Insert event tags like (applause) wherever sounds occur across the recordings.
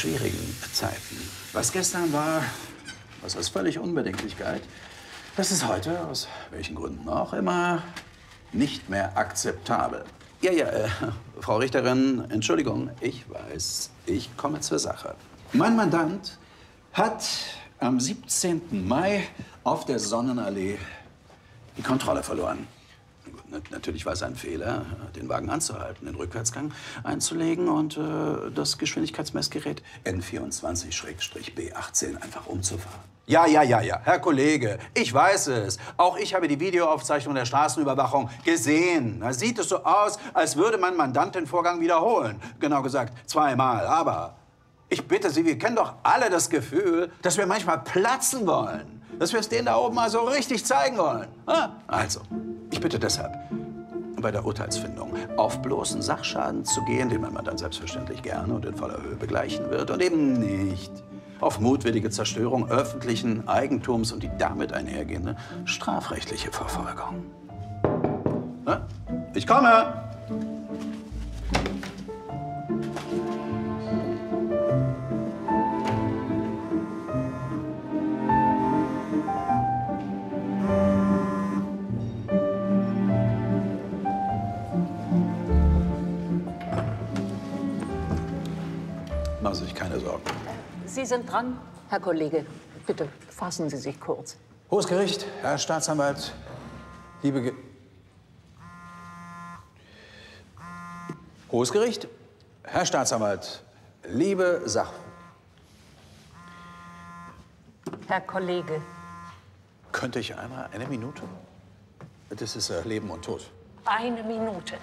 schwierigen Zeiten. Was gestern war, was als völlig unbedenklich galt, das ist heute, aus welchen Gründen auch immer, nicht mehr akzeptabel. Ja, ja, äh, Frau Richterin, Entschuldigung, ich weiß, ich komme zur Sache. Mein Mandant hat am 17. Mai auf der Sonnenallee die Kontrolle verloren. Natürlich war es ein Fehler, den Wagen anzuhalten, den Rückwärtsgang einzulegen und äh, das Geschwindigkeitsmessgerät N24-B18 einfach umzufahren. Ja, ja, ja, ja, Herr Kollege, ich weiß es. Auch ich habe die Videoaufzeichnung der Straßenüberwachung gesehen. Da sieht es so aus, als würde mein Mandant den Vorgang wiederholen. Genau gesagt, zweimal. Aber ich bitte Sie, wir kennen doch alle das Gefühl, dass wir manchmal platzen wollen. Dass wir es denen da oben mal so richtig zeigen wollen. Ah, Also, ich bitte deshalb, bei der Urteilsfindung auf bloßen Sachschaden zu gehen, den man dann selbstverständlich gerne und in voller Höhe begleichen wird, und eben nicht auf mutwillige Zerstörung öffentlichen Eigentums und die damit einhergehende strafrechtliche Verfolgung. Na, Ich komme! Sind dran, Herr Kollege. Bitte fassen Sie sich kurz. Hohes Gericht, Herr Staatsanwalt, liebe Ge Hohes Gericht, Herr Staatsanwalt, liebe Sach... Herr Kollege, Könnte ich einmal eine Minute? Das ist äh, Leben und Tod. eine Minute.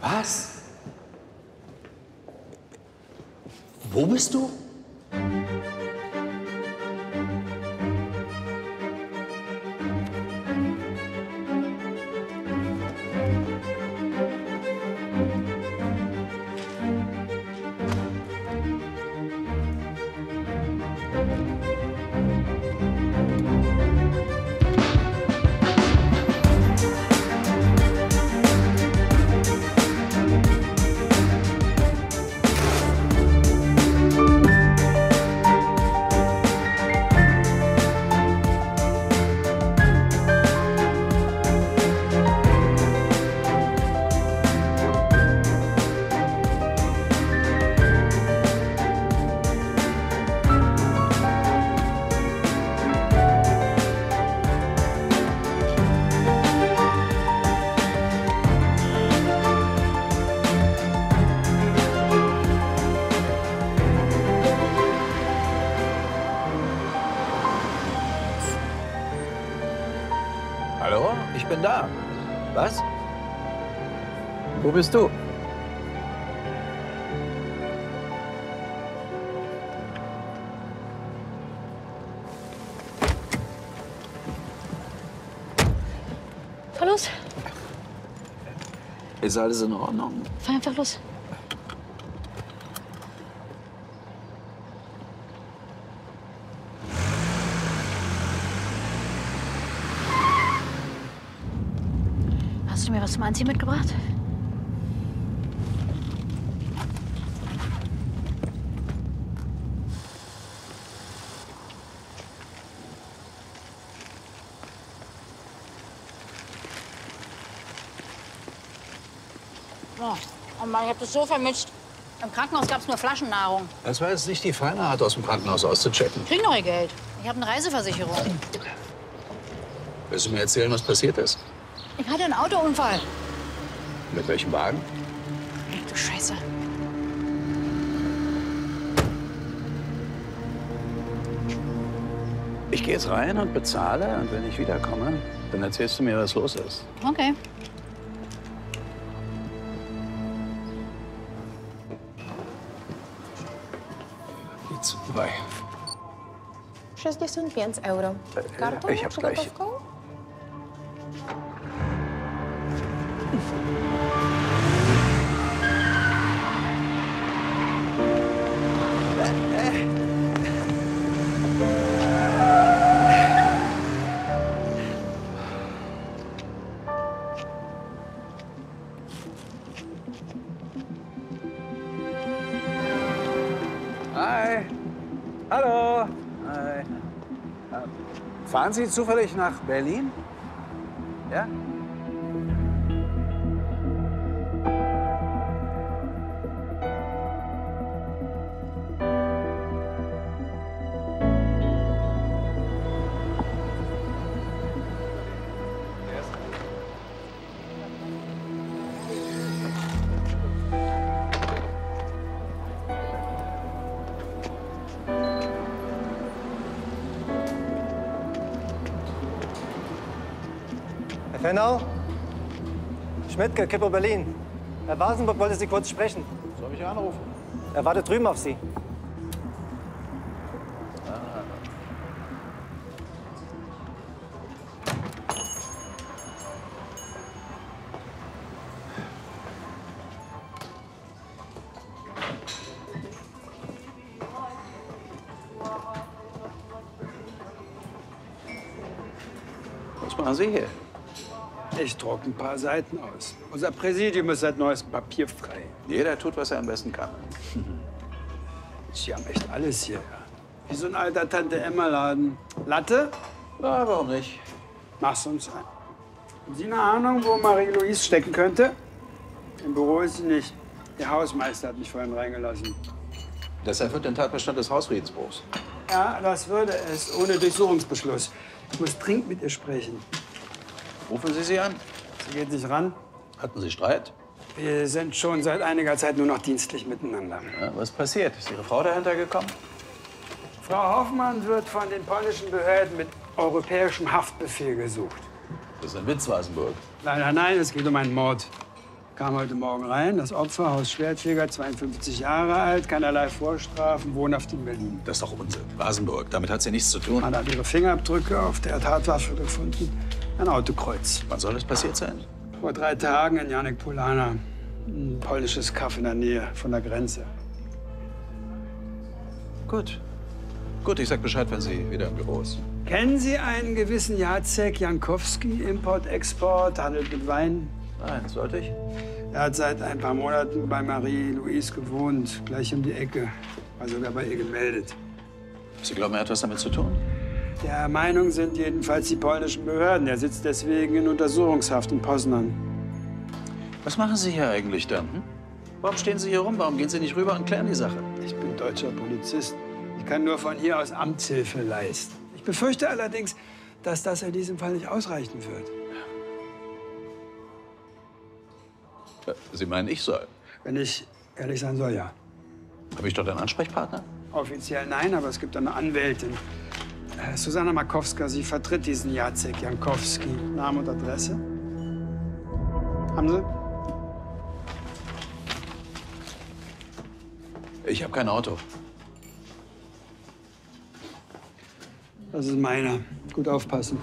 Was? Wo bist du? Bist du? Fahr los. Ist alles in Ordnung? Fahr einfach los. Hast du mir was zum Anziehen mitgebracht? Oh, oh Mann, ich hab das so vermisst. Im Krankenhaus gab's nur Flaschennahrung. Das war jetzt nicht die feine Art, aus dem Krankenhaus auszuchecken. Kriegen doch ihr Geld. Ich habe eine Reiseversicherung. Willst du mir erzählen, was passiert ist? Ich hatte einen Autounfall. Mit welchem Wagen? Ach du Scheiße. Ich gehe jetzt rein und bezahle und wenn ich wiederkomme, dann erzählst du mir, was los ist. Okay. 65 euro. Kartą ich hab's czy gotówką? Fahren Sie zufällig nach Berlin? Schmidtke, Kippo Berlin. Herr Wasenburg wollte Sie kurz sprechen. Soll ich anrufen? Er wartet drüben auf Sie. Was machen Sie hier? Druck ein paar Seiten aus. Unser Präsidium ist seit neuestem papierfrei. Jeder tut, was er am besten kann. (laughs) Sie haben echt alles hier. Ja. Wie so ein alter Tante-Emma-Laden. Latte? Na, warum nicht? Mach's uns ein. Haben Sie eine Ahnung, wo Marie-Louise stecken könnte? Im Büro ist sie nicht. Der Hausmeister hat mich vorhin reingelassen. Das erfüllt den Tatbestand des Hausfriedensbruchs. Ja, das würde es, ohne Durchsuchungsbeschluss. Ich muss dringend mit ihr sprechen. Rufen Sie sie an. Geht nicht ran. Hatten Sie Streit? Wir sind schon seit einiger Zeit nur noch dienstlich miteinander. Ja, was passiert? Ist Ihre Frau dahinter gekommen? Frau Hoffmann wird von den polnischen Behörden mit europäischem Haftbefehl gesucht. Das ist ein Witz, Wasenburg. Nein, nein, nein, es geht um einen Mord. Kam heute Morgen rein. Das Opfer, Haus Schwertfeger, 52 Jahre alt, keinerlei Vorstrafen, wohnhaft in Berlin. Das ist doch Unsinn. Wasenburg, damit hat sie nichts zu tun. Man hat ihre Fingerabdrücke auf der Tatwaffe gefunden. Ein Autokreuz. Wann soll das passiert sein? Vor drei Tagen in Janek Polana. Ein polnisches Kaff in der Nähe von der Grenze. Gut. Gut, ich sag Bescheid, wenn sie wieder im Büro ist. Kennen Sie einen gewissen Jacek Jankowski, Import, Export, handelt mit Wein? Nein, sollte ich? Er hat seit ein paar Monaten bei Marie-Louise gewohnt, gleich um die Ecke. War sogar bei ihr gemeldet. Sie glauben, er hat was damit zu tun? Der Meinung sind jedenfalls die polnischen Behörden. Er sitzt deswegen in Untersuchungshaft in Poznan. Was machen Sie hier eigentlich dann? Hm? Warum stehen Sie hier rum? Warum gehen Sie nicht rüber und klären die Sache? Ich bin deutscher Polizist. Ich kann nur von hier aus Amtshilfe leisten. Ich befürchte allerdings, dass das in diesem Fall nicht ausreichen wird. Äh, Sie meinen, ich soll? Wenn ich ehrlich sein soll, ja. Habe ich dort einen Ansprechpartner? Offiziell nein, aber es gibt eine Anwältin. Äh, Susanna Markowska, sie vertritt diesen Jacek Jankowski. Name und Adresse? Haben Sie? Ich habe kein Auto. Das ist meiner. Gut aufpassen.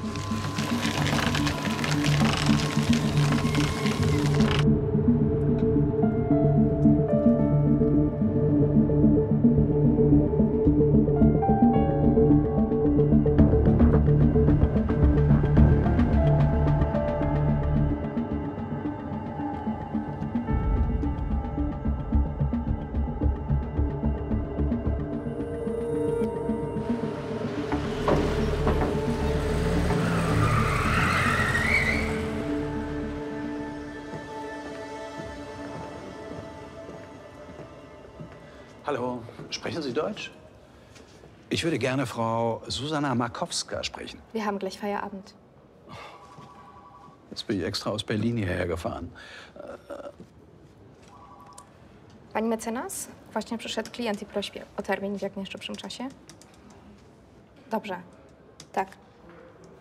Ich würde gerne Frau Susanna Markowska sprechen. Wir haben gleich Feierabend. Jetzt bin ich extra aus Berlin hierher gefahren. Pani mecenas, właśnie przyszedł klient i prosi o termin w jak najszybszym czasie. Dobrze. Tak.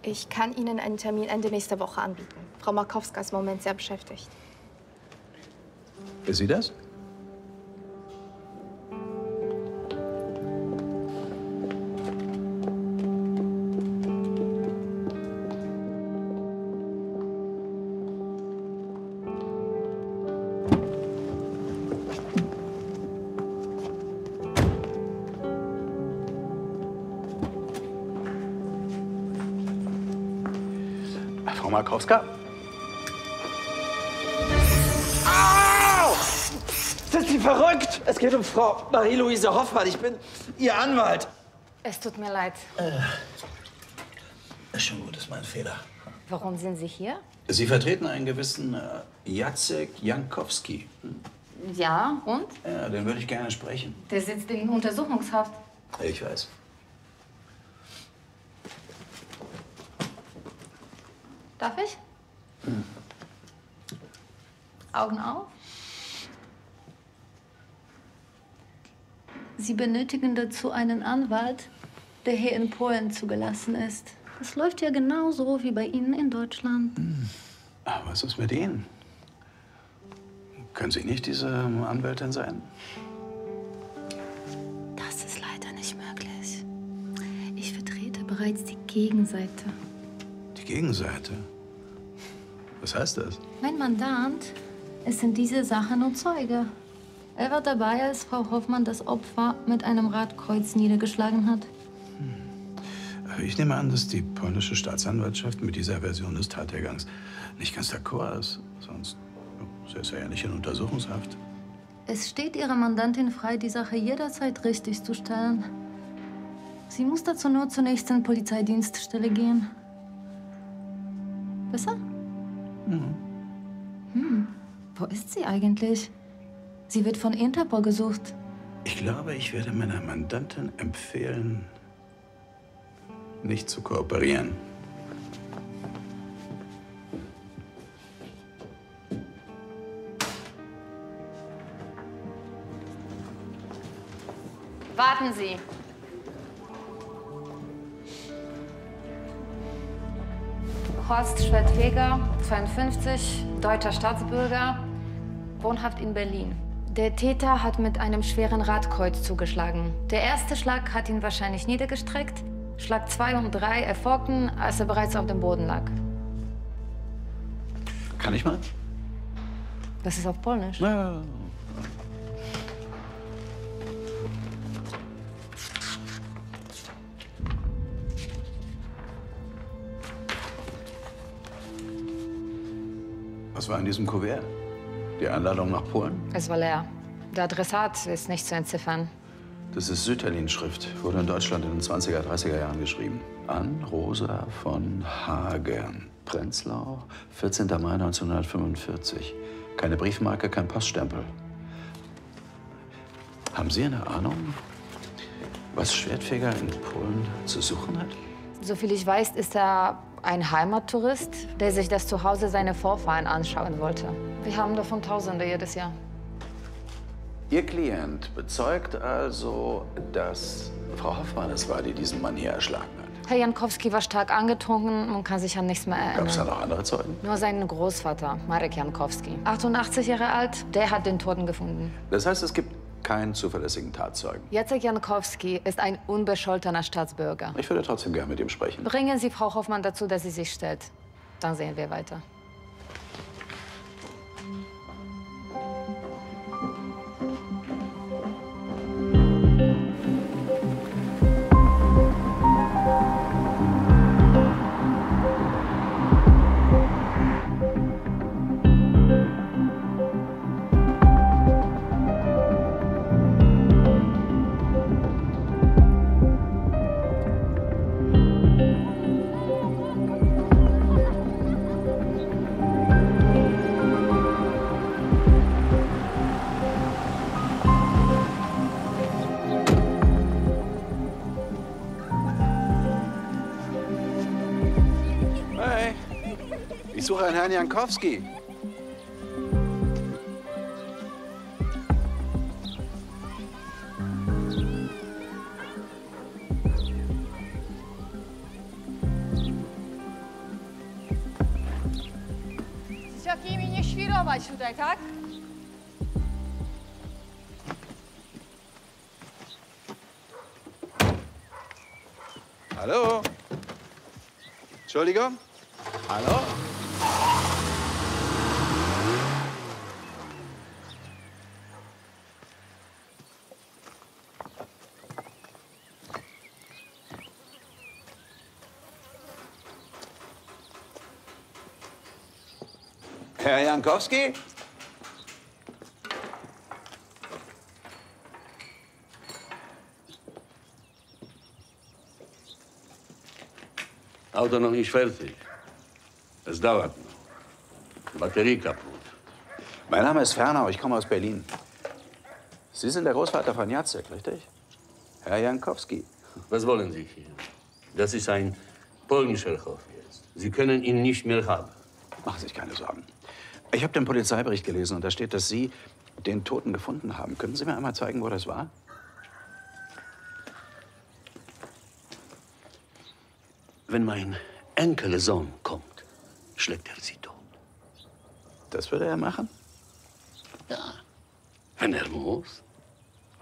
Ich kann Ihnen einen Termin Ende nächster Woche anbieten. Frau Markowska ist im Moment sehr beschäftigt. Ist sie das? Markowska? Sind Sie verrückt? Es geht um Frau Marie-Louise Hoffmann. Ich bin Ihr Anwalt. Es tut mir leid. Ist schon gut, ist mein Fehler. Warum sind Sie hier? Sie vertreten einen gewissen äh, Jacek Jankowski. Ja, und? Ja, den würde ich gerne sprechen. Der sitzt in Untersuchungshaft. Ich weiß. Darf ich? Augen auf. Sie benötigen dazu einen Anwalt, der hier in Polen zugelassen ist. Das läuft ja genauso wie bei Ihnen in Deutschland. Ah, Was ist mit Ihnen? Können Sie nicht diese Anwältin sein? Das ist leider nicht möglich. Ich vertrete bereits die Gegenseite. Die Gegenseite. Was heißt das? Mein Mandant ist in dieser Sache nur Zeuge. Er war dabei, als Frau Hoffmann das Opfer mit einem Radkreuz niedergeschlagen hat. Ich nehme an, dass die polnische Staatsanwaltschaft mit dieser Version des Tathergangs nicht ganz d'accord ist. Sonst ja, säße er ja nicht in Untersuchungshaft. Es steht Ihrer Mandantin frei, die Sache jederzeit richtig zu stellen. Sie muss dazu nur zur nächsten Polizeidienststelle gehen. Besser? Hm. Wo ist sie eigentlich? Sie wird von Interpol gesucht. Ich glaube, ich werde meiner Mandantin empfehlen, nicht zu kooperieren. Warten Sie. Horst Schwedtweger, 52, deutscher Staatsbürger, wohnhaft in Berlin. Der Täter hat mit einem schweren Radkreuz zugeschlagen. Der erste Schlag hat ihn wahrscheinlich niedergestreckt. Schlag 2 und 3 erfolgten, als er bereits auf dem Boden lag. Kann ich mal? Das ist auf Polnisch. Ja. Was war in diesem Kuvert? Die Einladung nach Polen? Es war leer. Der Adressat ist nicht zu entziffern. Das ist Sütterlin-Schrift. Wurde in Deutschland in den 20er, 30er Jahren geschrieben. An Rosa von Hagen. Prenzlau, 14. Mai 1945. Keine Briefmarke, kein Poststempel. Haben Sie eine Ahnung, was Schwertfeger in Polen zu suchen hat? Soviel ich weiß, ist er ein Heimattourist, der sich das Zuhause seiner Vorfahren anschauen wollte. Wir haben davon Tausende jedes Jahr. Ihr Klient bezeugt also, dass Frau Hoffmann es war, die diesen Mann hier erschlagen hat. Herr Jankowski war stark angetrunken und kann sich an nichts mehr Gab es da erinnern. noch andere Zeugen? Nur sein Großvater, Marek Jankowski, 88 Jahre alt, der hat den Toten gefunden. Das heißt, es gibt keinen zuverlässigen Tatzeugen. Jacek Jankowski ist ein unbescholtener Staatsbürger. Ich würde trotzdem gerne mit ihm sprechen. Bringen Sie Frau Hoffmann dazu, dass sie sich stellt. Dann sehen wir weiter. suche einen Herrn Jankowski. Czasami nie świrować tutaj, tak? Hallo? Entschuldigung? Hallo? Herr Jankowski? Auto noch nicht fertig. Es dauert noch. Batterie kaputt. Mein Name ist Fernau, ich komme aus Berlin. Sie sind der Großvater von Jacek, richtig? Herr Jankowski. Was wollen Sie hier? Das ist ein polnischer Hof jetzt. Sie können ihn nicht mehr haben. Machen Sie sich keine Sorgen. Ich habe den Polizeibericht gelesen und da steht, dass Sie den Toten gefunden haben. Können Sie mir einmal zeigen, wo das war? Wenn mein Enkelsohn kommt, schlägt er sie tot. Das würde er machen? Ja. Wenn er muss.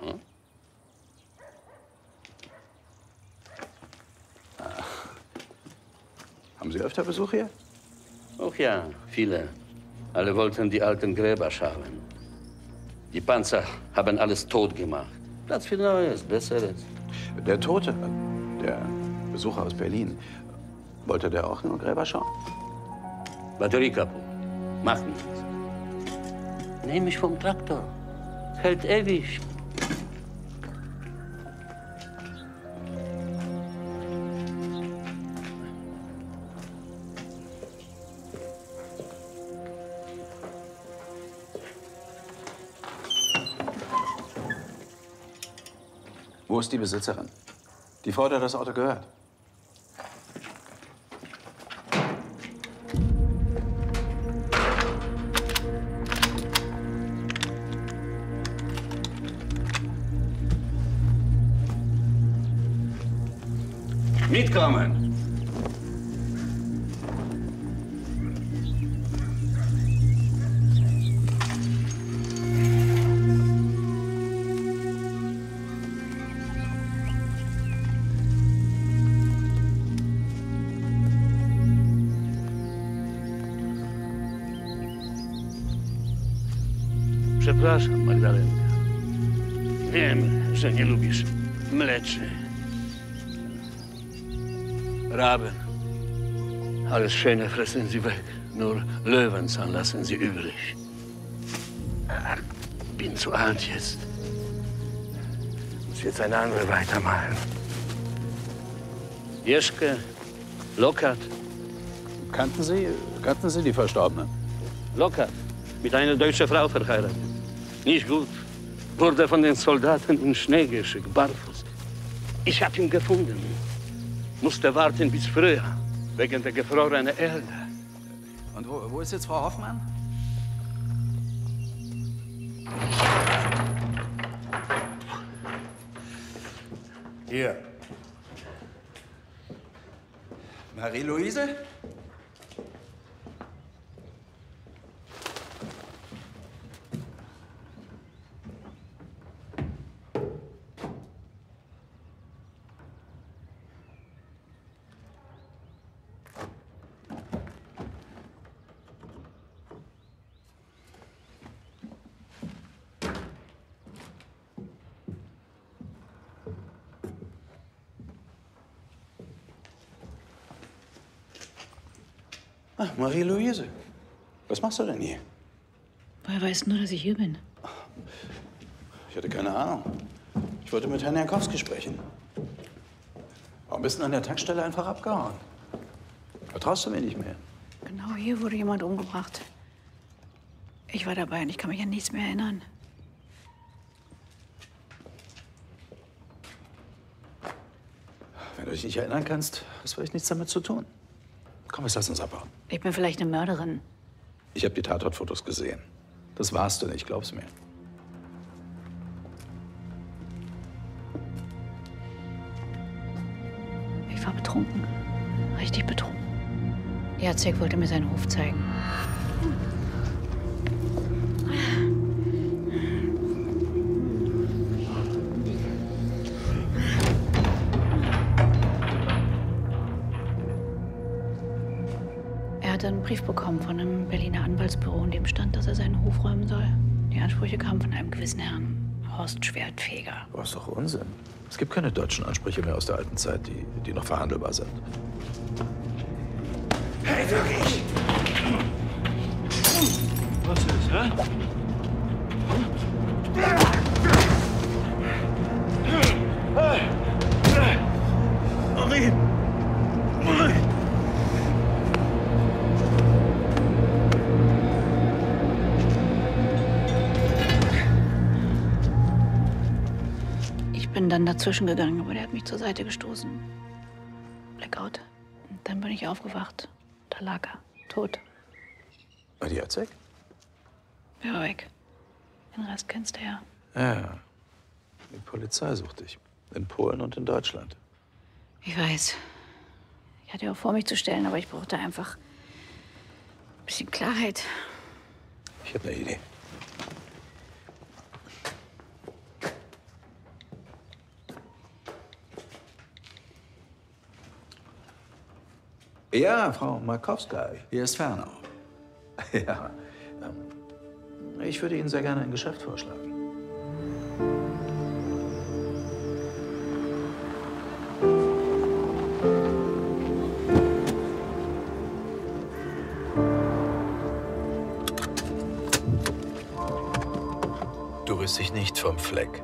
Hm? Haben Sie öfter Besuch hier? Ach ja, viele. Alle wollten die alten Gräber schauen. Die Panzer haben alles tot gemacht. Platz für Neues, Besseres. Der Tote, der Besucher aus Berlin, wollte der auch nur Gräber schauen? Batterie kaputt. Macht nichts. Nehm ich vom Traktor. Hält ewig. Wo ist die Besitzerin? Die Frau, der das Auto gehört. Schöne fressen Sie weg. Nur Löwenzahn lassen Sie übrig. Bin zu alt jetzt. Muss jetzt eine andere weitermachen. Jeschke, Lockhart. Kannten Sie, kannten Sie die Verstorbene? Lockhart. Mit einer deutschen Frau verheiratet. Nicht gut. Wurde von den Soldaten in Schnee geschickt, barfuß. Ich hab ihn gefunden. Musste warten bis früher, wegen der gefrorenen Erde. Und wo, wo ist jetzt Frau Hoffmann? Hier. Marie-Louise? Marie-Louise. Was machst du denn hier? Woher weißt du nur, dass ich hier bin? Ich hatte keine Ahnung. Ich wollte mit Herrn Jankowski sprechen. Warum bist du an der Tankstelle einfach abgehauen? Vertraust du mir nicht mehr? Genau hier wurde jemand umgebracht. Ich war dabei und ich kann mich an nichts mehr erinnern. Wenn du dich nicht erinnern kannst, hast vielleicht nichts damit zu tun. Komm, jetzt lass uns abhauen. Ich bin vielleicht eine Mörderin. Ich habe die Tatortfotos gesehen. Das warst du nicht, glaub's mir. Ich war betrunken. Richtig betrunken. Jacek wollte mir seinen Hof zeigen. Hatte einen Brief bekommen von einem Berliner Anwaltsbüro, in dem stand, dass er seinen Hof räumen soll. Die Ansprüche kamen von einem gewissen Herrn Horst Schwertfeger. Das ist doch Unsinn. Es gibt keine deutschen Ansprüche mehr aus der alten Zeit, die, die noch verhandelbar sind. Hey, wirklich! Was ist, hä? Dann dazwischen gegangen, aber der hat mich zur Seite gestoßen. Blackout. Und dann bin ich aufgewacht. Da lag er, tot. Bei dir, Jacek? Er war weg. Den Rest kennst du ja. Ja. Die Polizei sucht dich. In Polen und in Deutschland. Ich weiß. Ich hatte auch vor, mich zu stellen, aber ich brauchte einfach ein bisschen Klarheit. Ich habe eine Idee. Ja, Frau Markowska, hier ist Fernau. (laughs) Ja, ähm, ich würde Ihnen sehr gerne ein Geschäft vorschlagen. Du rührst dich nicht vom Fleck.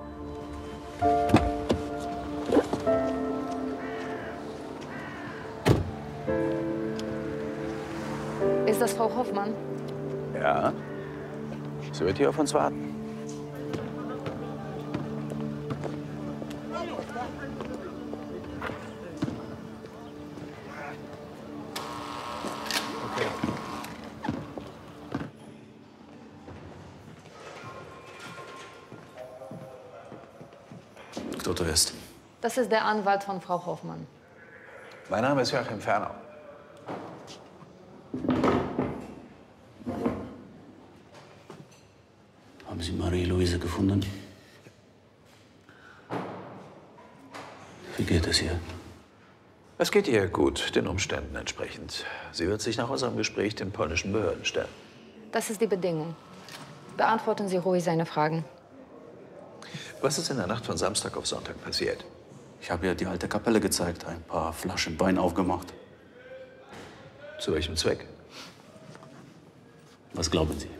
Frau Hoffmann? Ja. Sie wird hier auf uns warten. Kto to jest? Das ist der Anwalt von Frau Hoffmann. Mein Name ist Joachim Fernau. Haben Sie Marie-Louise gefunden? Wie geht es ihr? Es geht ihr gut, den Umständen entsprechend. Sie wird sich nach unserem Gespräch den polnischen Behörden stellen. Das ist die Bedingung. Beantworten Sie ruhig seine Fragen. Was ist in der Nacht von Samstag auf Sonntag passiert? Ich habe ihr die alte Kapelle gezeigt, ein paar Flaschen Wein aufgemacht. Zu welchem Zweck? Was glauben Sie?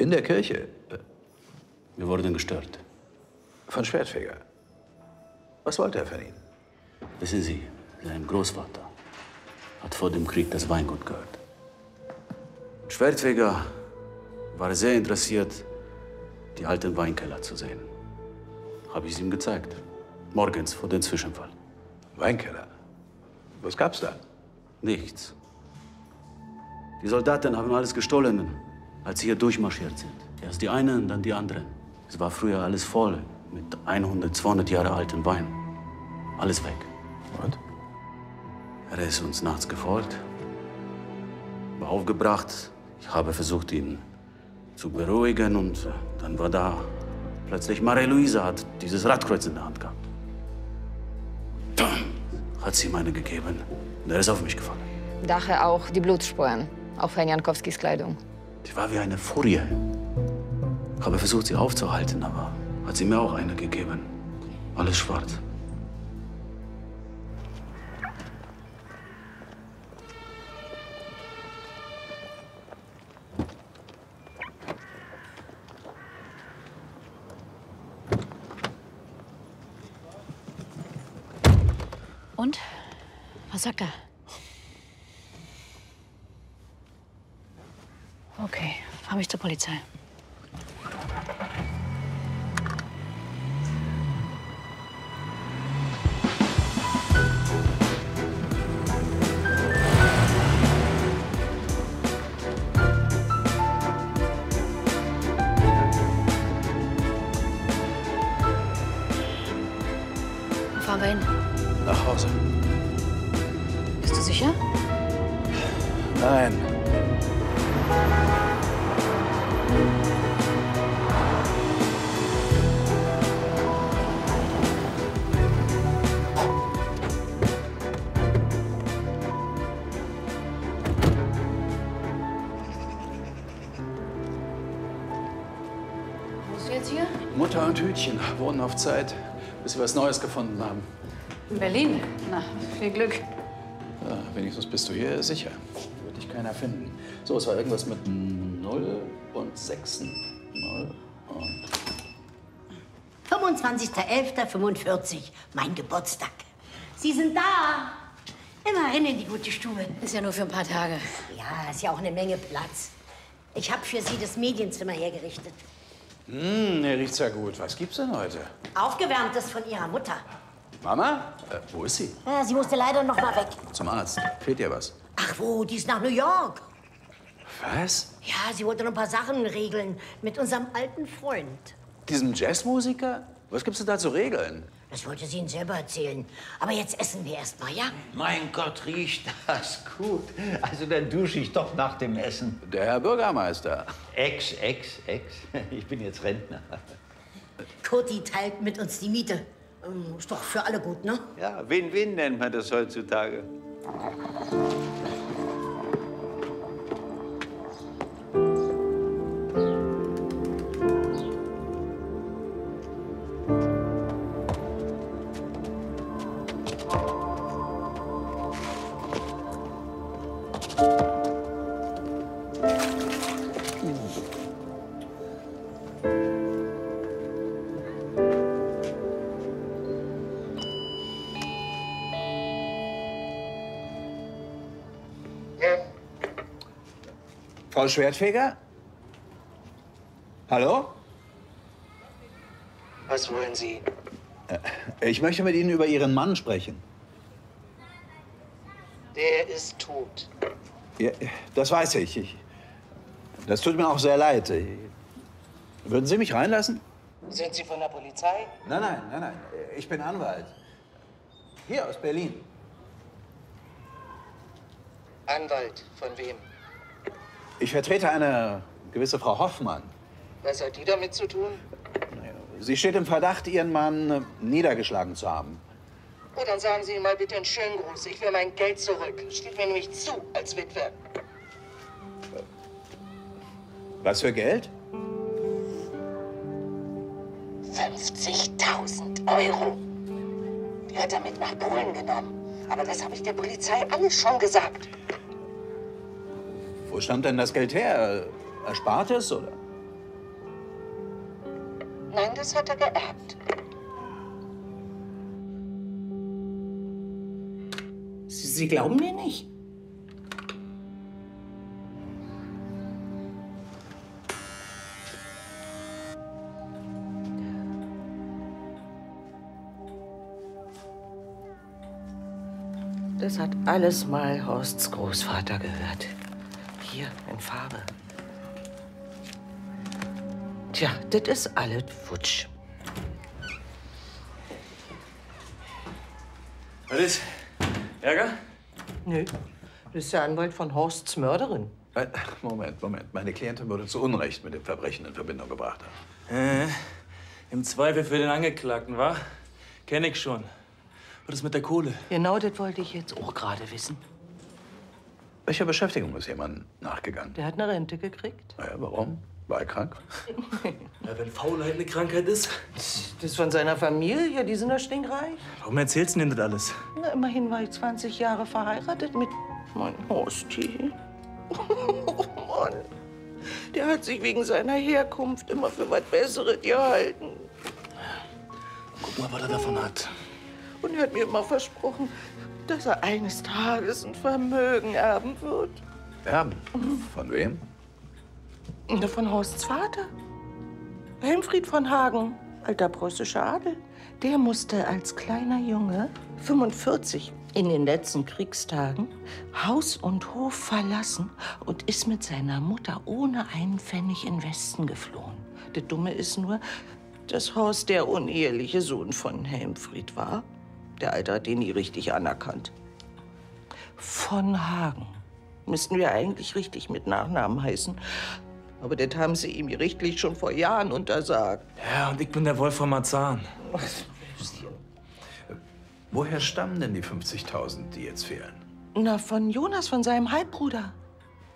In der Kirche. Wir wurden gestört. Von Schwertfeger. Was wollte er von Ihnen? Wissen Sie, sein Großvater hat vor dem Krieg das Weingut gehört. Schwertfeger war sehr interessiert, die alten Weinkeller zu sehen. Habe ich es ihm gezeigt. Morgens vor dem Zwischenfall. Weinkeller? Was gab's da? Nichts. Die Soldaten haben alles gestohlen, als sie hier durchmarschiert sind. Erst die einen, dann die anderen. Es war früher alles voll mit 100, 200 Jahre alten Wein. Alles weg. Und? Er ist uns nachts gefolgt, war aufgebracht. Ich habe versucht, ihn zu beruhigen und äh, dann war da plötzlich Marie-Louise hat dieses Radkreuz in der Hand gehabt. Dann hat sie meine gegeben und er ist auf mich gefallen. Daher auch die Blutspuren auf Herrn Jankowskis Kleidung. Sie war wie eine Furie. Ich habe versucht, sie aufzuhalten, aber hat sie mir auch eine gegeben. Alles schwarz. Zeit, bis sie was Neues gefunden haben. In Berlin? Na, viel Glück. Ja, wenigstens bist du hier sicher. Wird dich keiner finden. So, es war irgendwas mit 0 und 6. 0 und 25.11.45, mein Geburtstag. Sie sind da. Immerhin in die gute Stube. Ist ja nur für ein paar Tage. Ja, ist ja auch eine Menge Platz. Ich habe für Sie das Medienzimmer hergerichtet. Hm, der riecht's ja gut. Was gibt's denn heute? Aufgewärmtes von Ihrer Mutter. Mama? Äh, wo ist sie? Ja, sie musste leider noch mal weg. Zum Arzt. Fehlt ihr was? Ach wo, die ist nach New York. Was? Ja, sie wollte noch ein paar Sachen regeln mit unserem alten Freund. Diesem Jazzmusiker? Was gibt's denn da zu regeln? Das wollte sie Ihnen selber erzählen. Aber jetzt essen wir erst mal, ja? Mein Gott, riecht das gut. Also dann dusche ich doch nach dem Essen. Der Herr Bürgermeister. Ex, ex, ex. (laughs) Ich bin jetzt Rentner. Kurti teilt mit uns die Miete. Ähm, Ist doch für alle gut, ne? Ja, Win-Win nennt man das heutzutage. Frau Schwertfeger? Hallo? Was wollen Sie? Ich möchte mit Ihnen über Ihren Mann sprechen. Der ist tot. Ja, das weiß ich. ich. Das tut mir auch sehr leid. Würden Sie mich reinlassen? Sind Sie von der Polizei? Nein, nein, nein, nein. Ich bin Anwalt. Hier aus Berlin. Anwalt. Von wem? Ich vertrete eine gewisse Frau Hoffmann. Was hat die damit zu tun? Sie steht im Verdacht, Ihren Mann niedergeschlagen zu haben. Oh, dann sagen Sie ihm mal bitte einen schönen Gruß. Ich will mein Geld zurück. Steht mir nämlich zu als Witwe. Was für Geld? 50.000 Euro. Die hat er mit nach Polen genommen. Aber das habe ich der Polizei alles schon gesagt. Wo stammt denn das Geld her? Erspartes oder? Nein, das hat er geerbt. Sie, Sie glauben mir nicht? Das hat alles mal Horsts Großvater gehört. Hier in Farbe. Tja, das ist alles futsch. Was ist? Ärger? Nö, das ist der Anwalt von Horsts Mörderin. Äh, Moment, Moment. Meine Klientin wurde zu Unrecht mit dem Verbrechen in Verbindung gebracht. Äh, Im Zweifel für den Angeklagten, wa? Kenn ich schon. Was ist mit der Kohle? Genau das wollte ich jetzt auch gerade wissen. Welcher Beschäftigung ist jemand nachgegangen? Der hat eine Rente gekriegt. Naja, warum? War er krank? (laughs) Ja, wenn Faulheit eine Krankheit ist. Das ist von seiner Familie, die sind doch stinkreich. Warum erzählst du denn das alles? Na, immerhin war ich 20 Jahre verheiratet mit meinem Horsti. (laughs) Oh Mann. Der hat sich wegen seiner Herkunft immer für was Besseres gehalten. Guck mal, was er davon hat. Und er hat mir immer versprochen, dass er eines Tages ein Vermögen erben wird. Erben? Von wem? Von Horsts Vater. Helmfried von Hagen, alter preußischer Adel. Der musste als kleiner Junge, 45, in den letzten Kriegstagen, Haus und Hof verlassen und ist mit seiner Mutter ohne einen Pfennig in Westen geflohen. Das Dumme ist nur, dass Horst der uneheliche Sohn von Helmfried war. Der Alte hat ihn nie richtig anerkannt. Von Hagen. Müssten wir eigentlich richtig mit Nachnamen heißen. Aber das haben sie ihm gerichtlich schon vor Jahren untersagt. Ja, und ich bin der Wolf von Marzahn. Woher stammen denn die 50.000, die jetzt fehlen? Na, von Jonas, von seinem Halbbruder.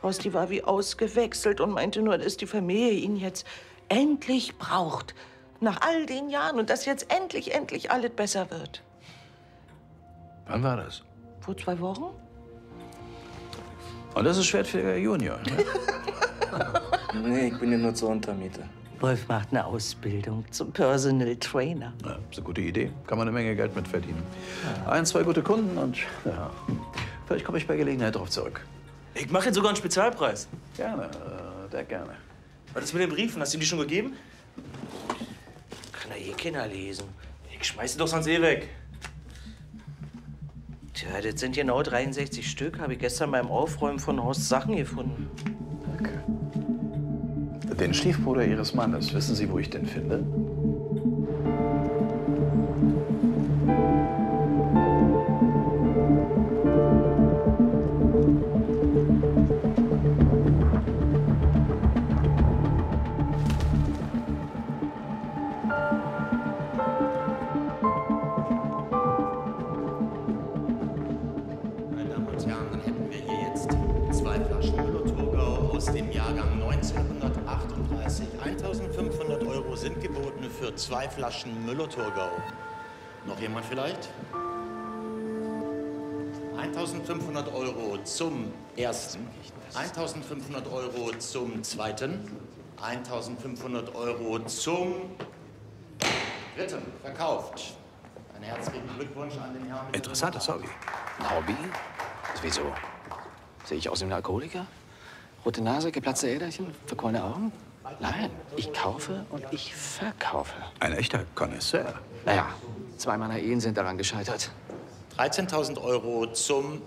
Horsti war wie ausgewechselt und meinte nur, dass die Familie ihn jetzt endlich braucht. Nach all den Jahren und dass jetzt endlich, endlich alles besser wird. Wann war das? Vor zwei Wochen? Und das ist Schwertfeger Junior. Ne? (laughs) Nee, ich bin ja nur zur Untermiete. Wolf macht eine Ausbildung zum Personal Trainer. Ja, ist eine gute Idee. Kann man eine Menge Geld mit verdienen. Ein, zwei gute Kunden und ja. Vielleicht komme ich bei Gelegenheit darauf zurück. Ich mache jetzt sogar einen Spezialpreis. Gerne, äh, sehr gerne. Was ist mit den Briefen? Hast du die schon gegeben? Kann er eh keiner lesen. Ich schmeiß die doch sonst eh weg. Tja, das sind genau 63 Stück. Habe ich gestern beim Aufräumen von Horst Sachen gefunden. Den Stiefbruder Ihres Mannes, wissen Sie, wo ich den finde? Für zwei Flaschen Müller-Thurgau. Noch jemand vielleicht? 1500 Euro zum ersten, 1500 Euro zum zweiten, 1500 Euro zum dritten. Verkauft. Einen herzlichen Glückwunsch an den Herrn. Interessantes Hobby. Ein Hobby? Wieso? Sehe ich aus wie ein Alkoholiker? Rote Nase, geplatzte Äderchen, verquollene Augen? Nein, ich kaufe und ich verkaufe. Ein echter Connoisseur. Naja, zwei meiner Ehen sind daran gescheitert. 13.000 Euro zum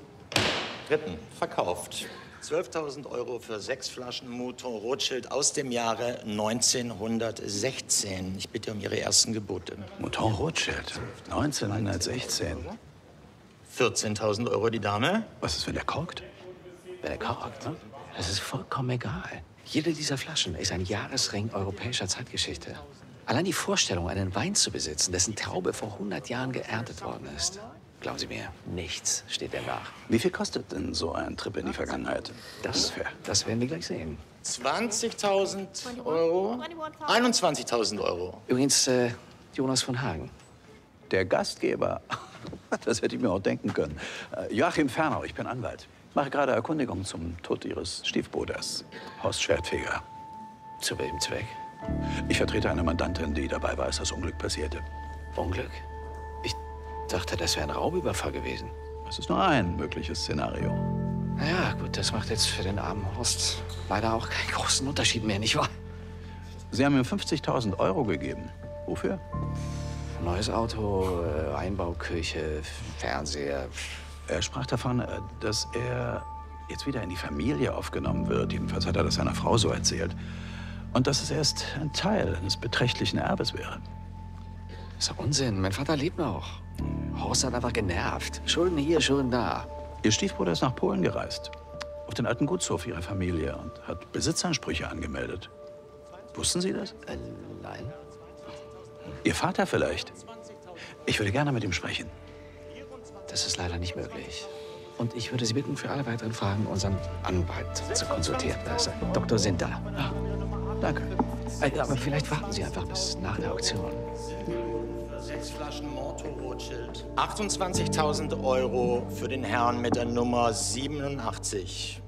dritten verkauft. 12.000 Euro für sechs Flaschen Motor Rothschild aus dem Jahre 1916. Ich bitte um Ihre ersten Gebote. Motor Rothschild, 1916. 14.000 Euro die Dame. Was ist, wenn der korkt? Wenn er korkt, ne? Das ist vollkommen egal. Jede dieser Flaschen ist ein Jahresring europäischer Zeitgeschichte. Allein die Vorstellung, einen Wein zu besitzen, dessen Traube vor 100 Jahren geerntet worden ist. Glauben Sie mir, nichts steht dem nach. Wie viel kostet denn so ein Trip in die Vergangenheit? Das, das werden wir gleich sehen. 20.000 Euro. 21.000 Euro. Übrigens, äh, Jonas von Hagen. Der Gastgeber. (laughs) Das hätte ich mir auch denken können. Äh, Joachim Fernau, ich bin Anwalt. Mache gerade Erkundigung zum Tod Ihres Stiefbruders, Horst Schwertfeger. Zu welchem Zweck? Ich vertrete eine Mandantin, die dabei war, als das Unglück passierte. Unglück? Ich dachte, das wäre ein Raubüberfall gewesen. Das ist nur ein mögliches Szenario. Na ja, gut, das macht jetzt für den armen Horst leider auch keinen großen Unterschied mehr, nicht wahr? Sie haben ihm 50.000 Euro gegeben. Wofür? Neues Auto, äh, Einbauküche, Fernseher. Er sprach davon, äh, dass er jetzt wieder in die Familie aufgenommen wird. Jedenfalls hat er das seiner Frau so erzählt. Und dass es erst ein Teil eines beträchtlichen Erbes wäre. Das ist doch Unsinn. Mein Vater lebt noch. Horst hat einfach genervt. Schulden hier, Schulden da. Ihr Stiefbruder ist nach Polen gereist. Auf den alten Gutshof ihrer Familie und hat Besitzansprüche angemeldet. Wussten Sie das? Äh, nein. Ihr Vater vielleicht? Ich würde gerne mit ihm sprechen. Das ist leider nicht möglich. Und ich würde Sie bitten, für alle weiteren Fragen unseren Anwalt zu konsultieren. Da ist ein Dr. sind da. Danke. Äh, Aber vielleicht warten Sie einfach bis nach der Auktion. Sechs Flaschen Morto Rothschild. 28.000 Euro für den Herrn mit der Nummer 87.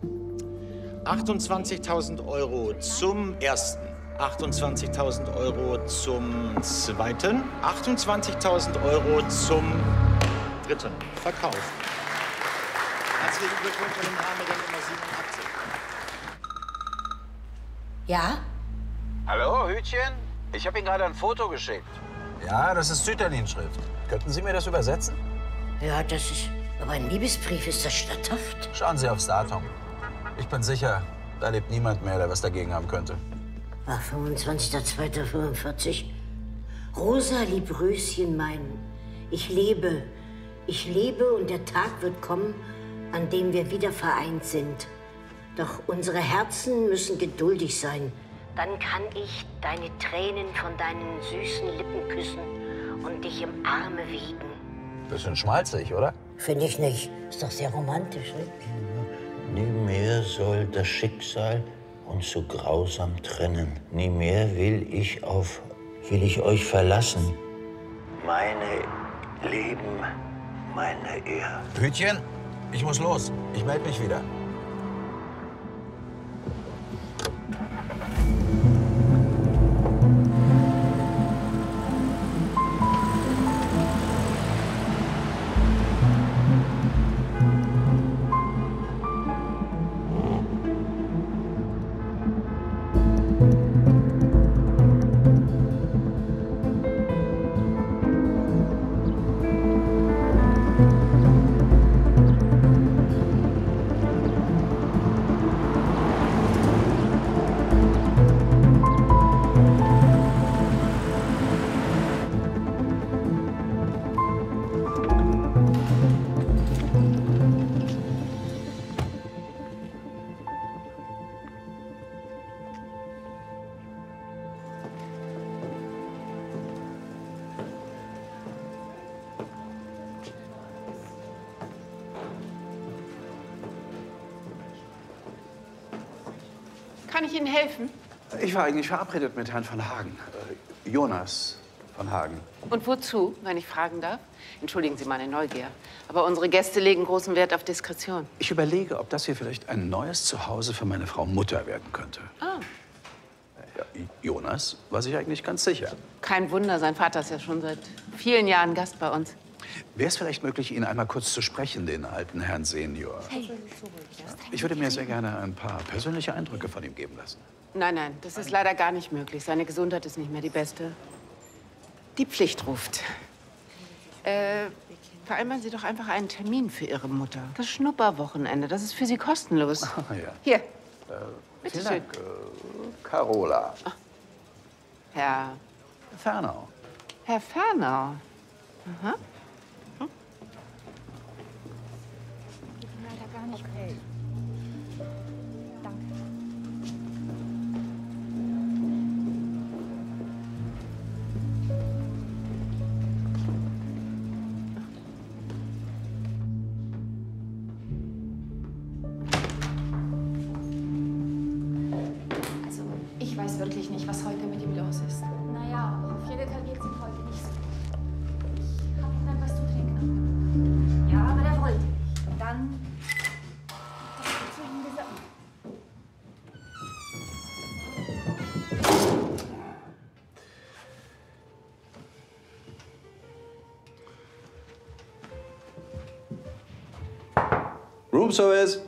28.000 Euro zum ersten. 28.000 Euro zum zweiten. 28.000 Euro zum dritten. Verkauf. Herzlichen Glückwunsch an den Herrn mit der Nummer 87. Ja? Hallo, Hütchen? Ich habe Ihnen gerade ein Foto geschickt. Ja, das ist Sütterlin-Schrift. Könnten Sie mir das übersetzen? Ja, das ist. Aber ein Liebesbrief ist das statthaft? Schauen Sie aufs Datum. Ich bin sicher, da lebt niemand mehr, der was dagegen haben könnte. Ah, 25.02.45. Rosa Liebröschen mein. Ich lebe. Ich lebe und der Tag wird kommen, an dem wir wieder vereint sind. Doch unsere Herzen müssen geduldig sein. Dann kann ich deine Tränen von deinen süßen Lippen küssen und dich im Arme wiegen. Bisschen schmalzig, oder? Finde ich nicht. Ist doch sehr romantisch, ne? Nebenher soll das Schicksal uns so grausam trennen. Nie mehr will ich auf, will ich euch verlassen. Meine Leben, meine Ehe. Hütchen, ich muss los. Ich melde mich wieder. Ich war eigentlich verabredet mit Herrn von Hagen. Äh, Jonas von Hagen. Und wozu, wenn ich fragen darf? Entschuldigen Sie meine Neugier. Aber unsere Gäste legen großen Wert auf Diskretion. Ich überlege, ob das hier vielleicht ein neues Zuhause für meine Frau Mutter werden könnte. Ah, Ja, Jonas war sich eigentlich ganz sicher. kein Wunder, sein Vater ist ja schon seit vielen Jahren Gast bei uns. Wäre es vielleicht möglich, ihn einmal kurz zu sprechen, den alten Herrn Senior? Ich würde mir sehr gerne ein paar persönliche Eindrücke von ihm geben lassen. Nein, nein, das ist leider gar nicht möglich. Seine Gesundheit ist nicht mehr die beste. Die Pflicht ruft. Äh, vereinbaren Sie doch einfach einen Termin für Ihre Mutter. Das Schnupperwochenende, das ist für Sie kostenlos. Ah, ja. Hier, Vielen schön. Dank, äh, Carola. Herr, Fernau. Herr Fernau. Aha. Leider gar Roomso es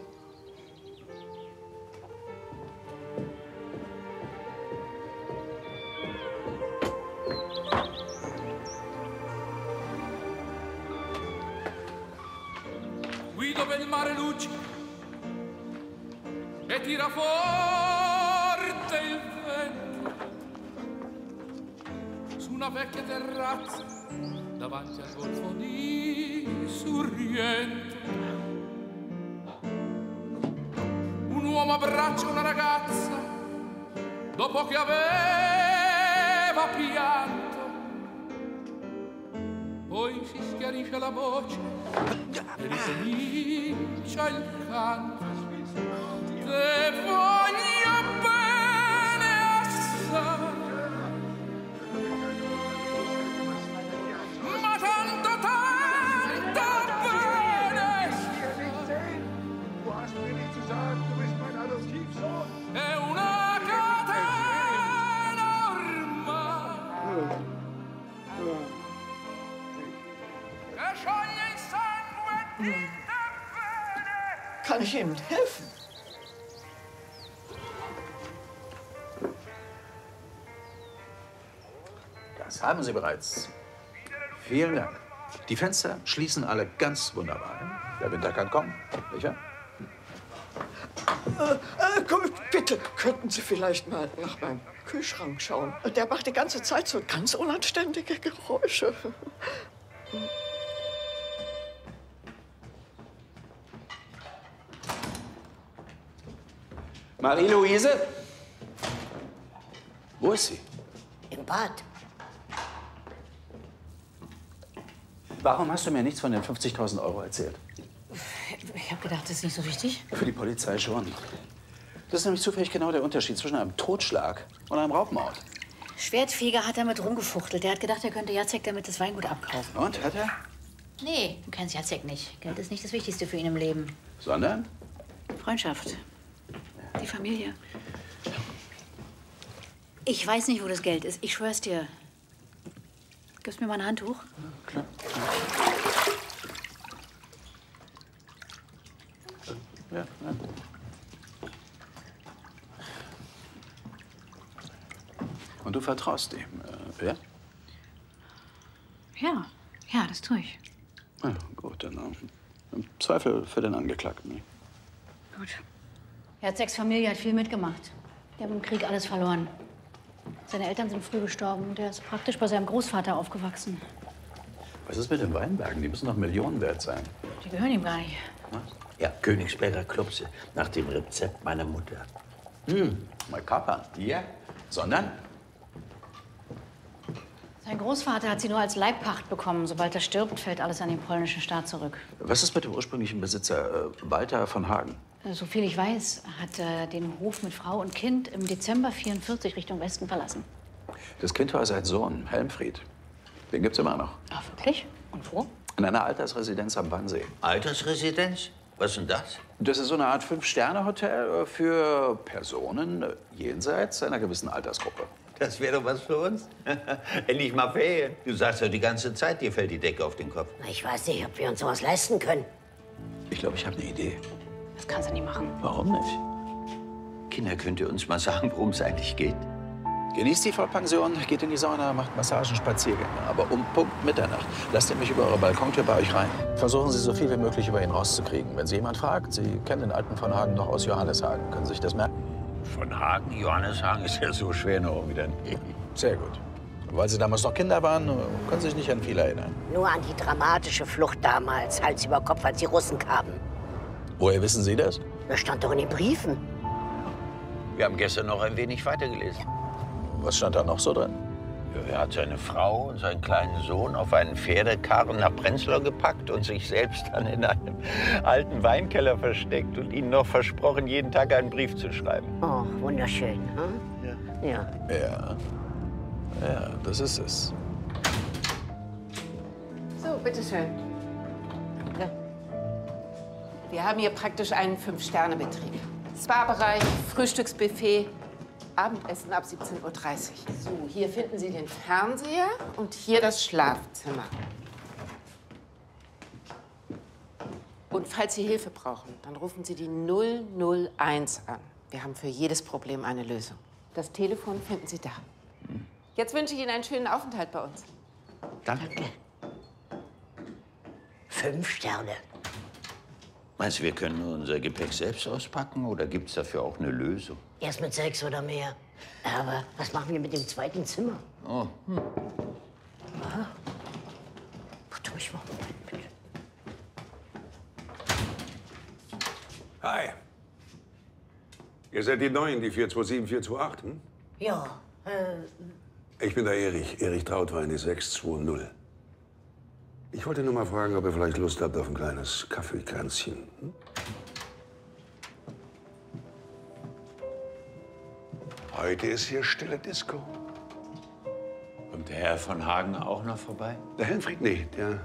Ich Ihnen helfen? Das haben Sie bereits. Vielen Dank. Die Fenster schließen alle ganz wunderbar. Der Winter kann kommen, nicht wahr? Äh, äh, gut, bitte, könnten Sie vielleicht mal nach meinem Kühlschrank schauen. Der macht die ganze Zeit so ganz unanständige Geräusche. Marie-Louise? Wo ist sie? Im Bad. Warum hast du mir nichts von den 50.000 Euro erzählt? Ich habe gedacht, das ist nicht so wichtig. Für die Polizei schon. Das ist nämlich zufällig genau der Unterschied zwischen einem Totschlag und einem Raubmord. Schwertfeger hat damit rumgefuchtelt. Der hat gedacht, er könnte Jacek damit das Weingut abkaufen. Und, hat er? Nee, du kennst Jacek nicht. Geld ist nicht das Wichtigste für ihn im Leben. Sondern? Freundschaft. Die Familie. Ich weiß nicht, wo das Geld ist. Ich schwör's dir. Gibst mir mal ein Handtuch? Klar. Ja, ja. Und du vertraust ihm, äh, ja? Ja, ja, das tue ich. Ja, gut, dann äh, im Zweifel für den Angeklagten. Gut. Jaceks Familie hat viel mitgemacht. Die haben im Krieg alles verloren. Seine Eltern sind früh gestorben. und Er ist praktisch bei seinem Großvater aufgewachsen. Was ist mit den Weinbergen? Die müssen doch Millionen wert sein. Die gehören ihm gar nicht. Ja, Königsberger Klopse, nach dem Rezept meiner Mutter. Hm, mal kapern. Ja. Sondern? Sein Großvater hat sie nur als Leibpacht bekommen. Sobald er stirbt, fällt alles an den polnischen Staat zurück. Was ist mit dem ursprünglichen Besitzer, äh, Walter von Hagen? Äh, So viel ich weiß, hat er den Hof mit Frau und Kind im Dezember 44 Richtung Westen verlassen. Das Kind war sein Sohn, Helmfried. Den gibt's immer noch. Ah, wirklich? Und wo? In einer Altersresidenz am Wannsee. Altersresidenz? Was ist denn das? Das ist so eine Art Fünf-Sterne-Hotel für Personen jenseits einer gewissen Altersgruppe. Das wäre doch was für uns. (laughs) Endlich mal Ferien. Du sagst ja die ganze Zeit, dir fällt die Decke auf den Kopf. Ich weiß nicht, ob wir uns sowas leisten können. Ich glaube, ich habe eine Idee. Das kannst du nie machen. Warum nicht? Kinder, könnt ihr uns mal sagen, worum es eigentlich geht? Genießt die Vollpension, geht in die Sauna, macht Massagen, Spaziergänge. Aber um Punkt Mitternacht lasst ihr mich über eure Balkontür bei euch rein. Versuchen Sie so viel wie möglich über ihn rauszukriegen. Wenn Sie jemand fragt, Sie kennen den alten von Hagen doch aus Johanneshagen. Können Sie sich das merken? Von Hagen, Johanneshagen ist ja so schwer noch wieder. (laughs) Sehr gut. Weil Sie damals noch Kinder waren, können Sie sich nicht an viel erinnern. Nur an die dramatische Flucht damals, Hals über Kopf, als die Russen kamen. Woher wissen Sie das? Das stand doch in den Briefen. Wir haben gestern noch ein wenig weitergelesen. Was stand da noch so drin? Ja, er hat seine Frau und seinen kleinen Sohn auf einen Pferdekarren nach Prenzlau gepackt und sich selbst dann in einem alten Weinkeller versteckt und ihnen noch versprochen, jeden Tag einen Brief zu schreiben. Oh, wunderschön. Hm? Ja. Ja. Ja, das ist es. So, bitteschön. Danke. Wir haben hier praktisch einen Fünf-Sterne-Betrieb. Spa-Bereich, Frühstücksbuffet, Abendessen ab 17.30 Uhr. So, hier finden Sie den Fernseher und hier das Schlafzimmer. Und falls Sie Hilfe brauchen, dann rufen Sie die 001 an. Wir haben für jedes Problem eine Lösung. Das Telefon finden Sie da. Jetzt wünsche ich Ihnen einen schönen Aufenthalt bei uns. Danke. Fünf Sterne. Meinst du, wir können nur unser Gepäck selbst auspacken oder gibt es dafür auch eine Lösung? Erst mit sechs oder mehr. Aber was machen wir mit dem zweiten Zimmer? Oh. Aha. Warte mich mal. Hi. Ihr seid die Neuen, die 427, 428, hm? Ja, äh, Ich bin der Erich, Erich Trautwein, die 620. Ich wollte nur mal fragen, ob ihr vielleicht Lust habt auf ein kleines Kaffeekränzchen. Hm? Heute ist hier stille Disco. Kommt der Herr von Hagen auch noch vorbei? Der Helmfried, nee, der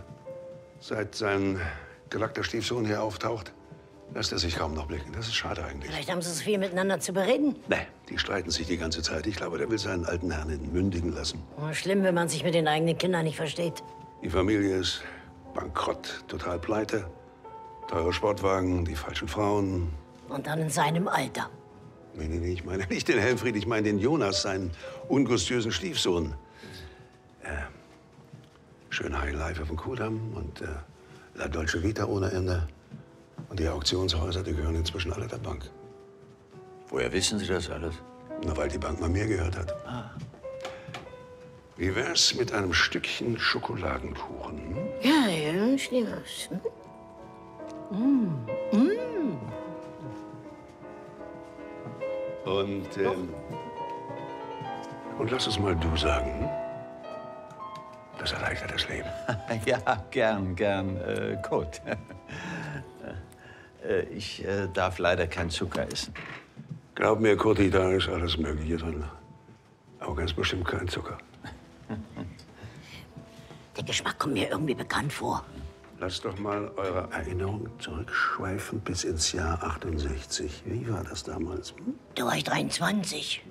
seit sein gelackter Stiefsohn hier auftaucht, lässt er sich kaum noch blicken. Das ist schade eigentlich. vielleicht haben sie so viel miteinander zu bereden. Nee, die streiten sich die ganze Zeit. Ich glaube, der will seinen alten Herrn entmündigen lassen. Oh, schlimm, wenn man sich mit den eigenen Kindern nicht versteht. Die Familie ist bankrott, total pleite. Teure Sportwagen, die falschen Frauen. Und dann in seinem Alter. Nee, nee, nee, ich meine (laughs) nicht den Helmfried, ich meine den Jonas, seinen ungustiösen Stiefsohn. Äh, schön Highlife auf dem Kudamm und äh, La Dolce Vita ohne Ende. Und die Auktionshäuser, die gehören inzwischen alle der Bank. Woher wissen Sie das alles? Na, weil die Bank mal mir gehört hat. Wie wär's mit einem Stückchen Schokoladenkuchen? Hm? Ja, ja, ich nehme was. Mm. Mm. Und, ähm, und lass es mal du sagen. Hm? Das erleichtert das Leben. (laughs) ja, gern, gern. Äh, gut. (laughs) äh, ich äh, darf leider keinen Zucker essen. Glaub mir, Kurti, da ist alles Mögliche drin. Aber ganz bestimmt kein Zucker. (laughs) Der Geschmack kommt mir irgendwie bekannt vor. Lasst doch mal eure Erinnerung zurückschweifen bis ins Jahr 68. Wie war das damals? Hm? Da war ich 23.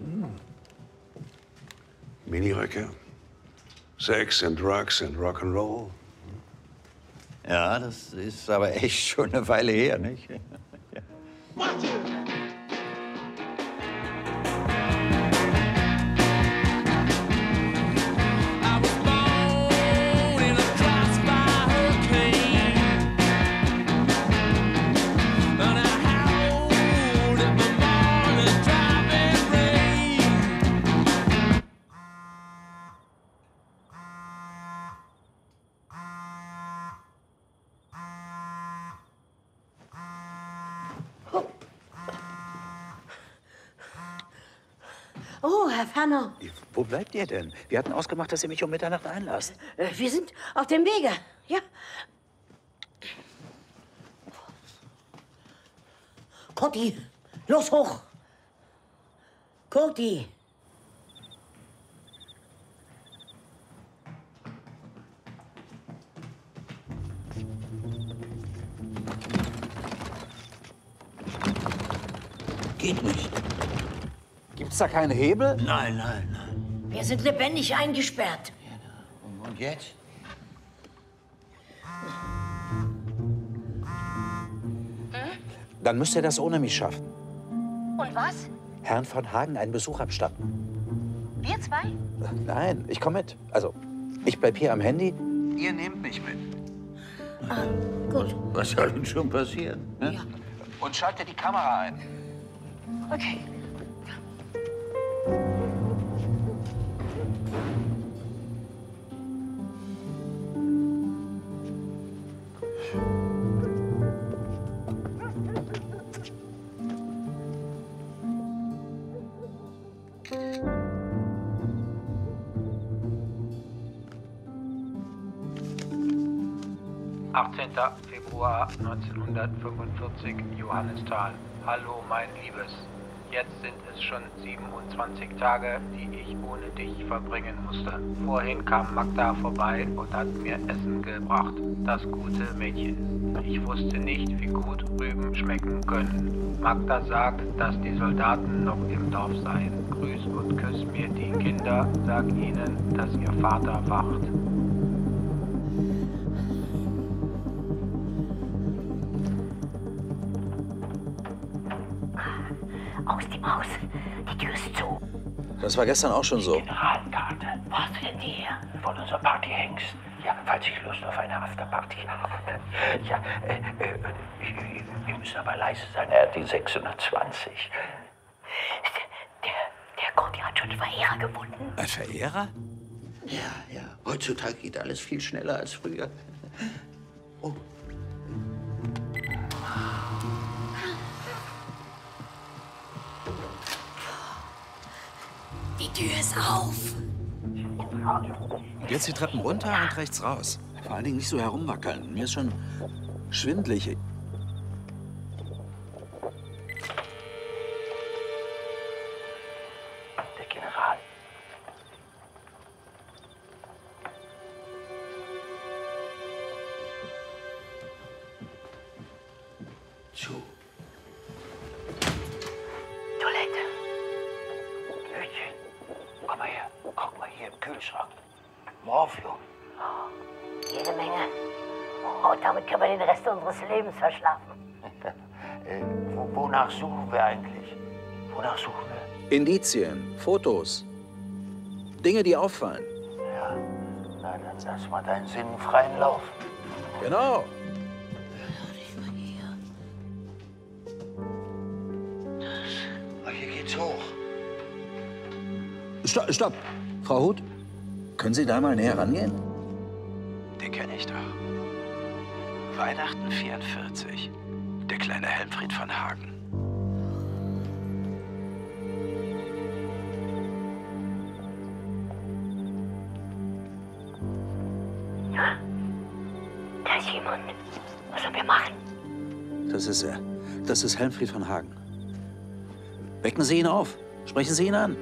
Miniröcke, Sex and Drugs and Rock'n'Roll. Ja, das ist aber echt schon eine Weile her, nicht? Oh, Ferner, Wo bleibt ihr denn? Wir hatten ausgemacht, dass ihr mich um Mitternacht einlasst. äh, wir sind auf dem Wege. Ja. Kurti, los hoch. Kurti. Gibt's da keinen Hebel? Nein, nein, nein. Wir sind lebendig eingesperrt. Und jetzt? Dann müsst ihr das ohne mich schaffen. Und was? Herrn von Hagen einen Besuch abstatten. Wir zwei? Nein, ich komme mit. Also, ich bleib hier am Handy. Ihr nehmt mich mit. Ah, gut. Was soll denn schon passieren? Ne? Und schaltet die Kamera ein. Okay. Februar 1945, Johannisthal. Hallo, mein Liebes. Jetzt sind es schon 27 Tage, die ich ohne dich verbringen musste. Vorhin kam Magda vorbei und hat mir Essen gebracht. Das gute Mädchen. Ich wusste nicht, wie gut Rüben schmecken können. Magda sagt, dass die Soldaten noch im Dorf seien. Grüß und küss mir die Kinder. Sag ihnen, dass ihr Vater wacht. Das war gestern auch schon so. Generalkarte. Wo hast du denn die her? Von unserer Party Hengst. Ja, falls ich Lust auf eine Afterparty habe. Ja, äh, äh, wir müssen aber leise sein. Er hat die 620. Der Kurti hat schon einen Verehrer gefunden. Ein Verehrer? Ja, ja. Heutzutage geht alles viel schneller als früher. Oh. Tür ist auf. Jetzt die Treppen runter und rechts raus. Vor allen Dingen nicht so herumwackeln. Mir ist schon schwindlig. Kühlschrank. Morphium. Jede Menge. Und damit können wir den Rest unseres Lebens verschlafen. (laughs) Äh, wo, wonach suchen wir eigentlich? Wonach suchen wir? Indizien, Fotos. Dinge, die auffallen. Ja, na dann lass mal deinen Sinn freien Lauf. Genau. Oh, hier geht's hoch. Stopp, stopp. Frau Huth, können Sie da mal näher rangehen? Den kenne ich doch. Weihnachten 44. Der kleine Helmfried von Hagen. Da ist jemand. Was sollen wir machen? Das ist er. Das ist Helmfried von Hagen. Wecken Sie ihn auf. Sprechen Sie ihn an.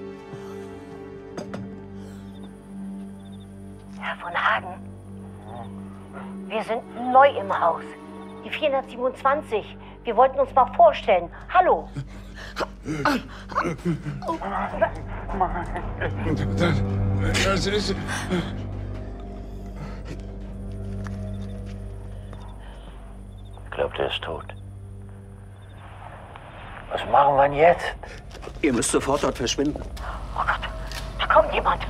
Im Haus. Die 427. Wir wollten uns mal vorstellen. Hallo. Das ist. Ich glaube, der ist tot. Was machen wir denn jetzt? Ihr müsst sofort dort verschwinden. Da kommt jemand.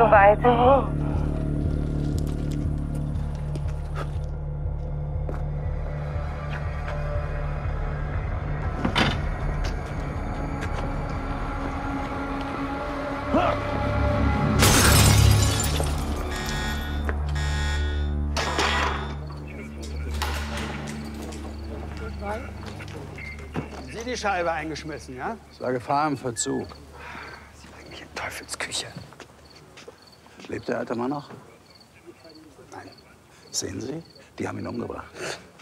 Soweit. Haben Sie die Scheibe eingeschmissen, ja? Es war Gefahr im Verzug. Eigentlich in Teufelsküche. Lebt der alte Mann noch? Nein. Sehen Sie? Die haben ihn umgebracht.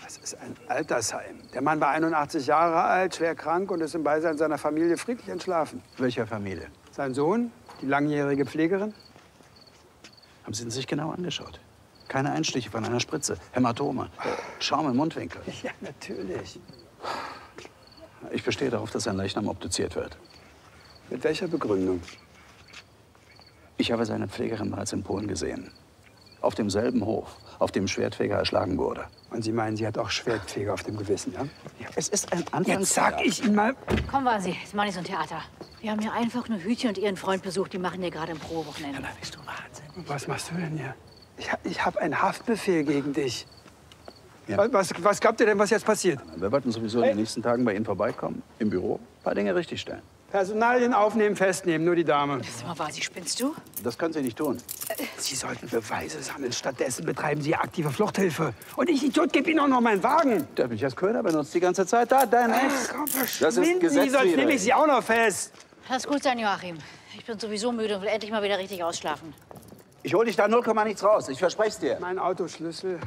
Das ist ein Altersheim. Der Mann war 81 Jahre alt, schwer krank und ist im Beisein seiner Familie friedlich entschlafen. Welcher Familie? Sein Sohn, die langjährige Pflegerin. Haben Sie ihn sich genau angeschaut? Keine Einstiche von einer Spritze, Hämatome, Schaum im Mundwinkel. (laughs) Ja, natürlich. Ich bestehe darauf, dass sein Leichnam obduziert wird. Mit welcher Begründung? Ich habe seine Pflegerin bereits in Polen gesehen. Auf demselben Hof, auf dem Schwertfeger erschlagen wurde. Und Sie meinen, sie hat auch Schwertfeger auf dem Gewissen, ja? Es ist ein Anfang. Jetzt sag ich Ihnen mal. Komm, waren Sie. Jetzt mach nicht so ein Theater. Wir haben hier einfach nur Hütchen und ihren Freund besucht. Die machen hier gerade ein Pro-Wochenende. bist du wahnsinnig. Was machst du denn hier? Ich, ich habe einen Haftbefehl gegen dich. Was, was, was glaubt ihr denn, was jetzt passiert? Wir wollten sowieso in den nächsten Tagen bei Ihnen vorbeikommen, im Büro, ein paar Dinge richtigstellen. Personalien aufnehmen, festnehmen, nur die Dame. Sag mal, Vasi, spinnst du? Das können Sie nicht tun. Sie sollten Beweise sammeln. Stattdessen betreiben Sie aktive Fluchthilfe. Und ich, Idiot, gebe Ihnen auch noch meinen Wagen. Der hat mich als Köder benutzt die ganze Zeit. Da, dein Ex. Ach, komm, Das ist Sie, sonst nehme ich Sie auch noch fest. Lass gut sein, Joachim. Ich bin sowieso müde und will endlich mal wieder richtig ausschlafen. Ich hol dich da 0, nichts raus. Ich verspreche es dir. Mein Autoschlüssel.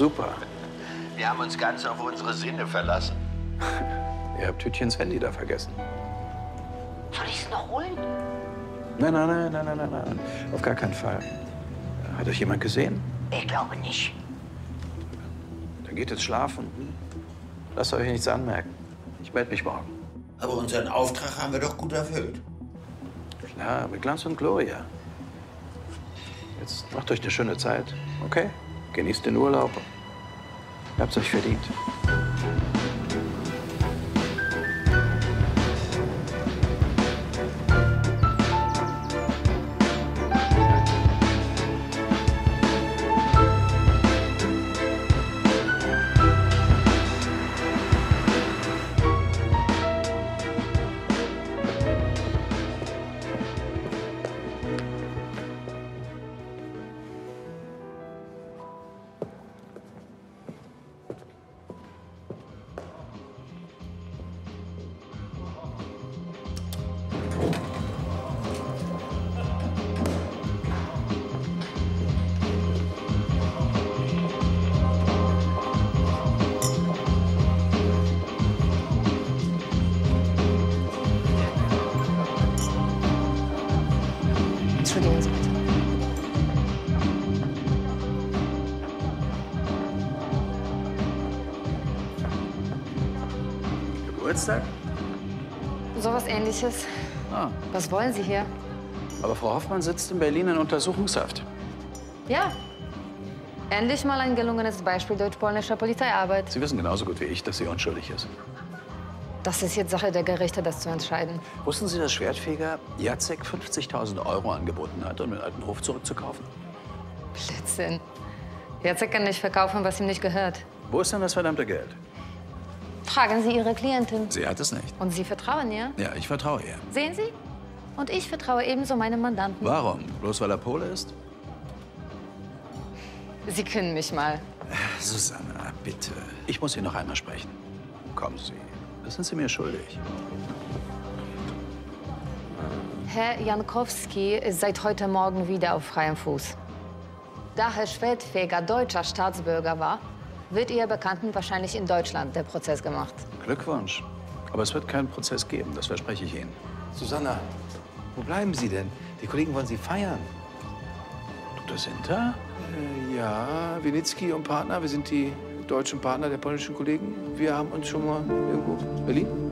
Super. Wir haben uns ganz auf unsere Sinne verlassen. (laughs) Ihr habt Tütchens Handy da vergessen. Soll ich es noch holen? Nein, nein, nein, nein, nein, nein, nein. Auf gar keinen Fall. Hat euch jemand gesehen? Ich glaube nicht. Dann geht jetzt schlafen. Lasst euch nichts anmerken. Ich melde mich morgen. Aber unseren Auftrag haben wir doch gut erfüllt. Klar, mit Glanz und Gloria. Jetzt macht euch eine schöne Zeit, okay? Genießt den Urlaub. Habt's euch verdient. Geburtstag? Sowas ähnliches. Ah, Was wollen Sie hier? aber Frau Hoffmann sitzt in Berlin in Untersuchungshaft. Ja. Endlich mal ein gelungenes Beispiel deutsch-polnischer Polizeiarbeit. Sie wissen genauso gut wie ich, dass sie unschuldig ist. Das ist jetzt Sache der Gerichte, das zu entscheiden. Wussten Sie, dass Schwertfeger Jacek 50.000 Euro angeboten hat, um den alten Hof zurückzukaufen? Blödsinn. Jacek kann nicht verkaufen, was ihm nicht gehört. Wo ist denn das verdammte Geld? Fragen Sie Ihre Klientin. Sie hat es nicht. Und Sie vertrauen ihr? Ja, ich vertraue ihr. Sehen Sie? Und ich vertraue ebenso meinem Mandanten. Warum? Bloß weil er Pole ist? Sie können mich mal. Susanna, bitte. Ich muss Sie noch einmal sprechen. Kommen Sie. Das sind Sie mir schuldig. Herr Jankowski ist seit heute Morgen wieder auf freiem Fuß. Da Herr Schwedfeger deutscher Staatsbürger war, wird Ihr Bekannten wahrscheinlich in Deutschland der Prozess gemacht. Glückwunsch. Aber es wird keinen Prozess geben, das verspreche ich Ihnen. Susanna, wo bleiben Sie denn? Die Kollegen wollen Sie feiern. Du, das sind da? Äh, ja, Winnicki und Partner, wir sind die deutschen Partner der polnischen Kollegen. Wir haben uns schon mal irgendwo Berlin.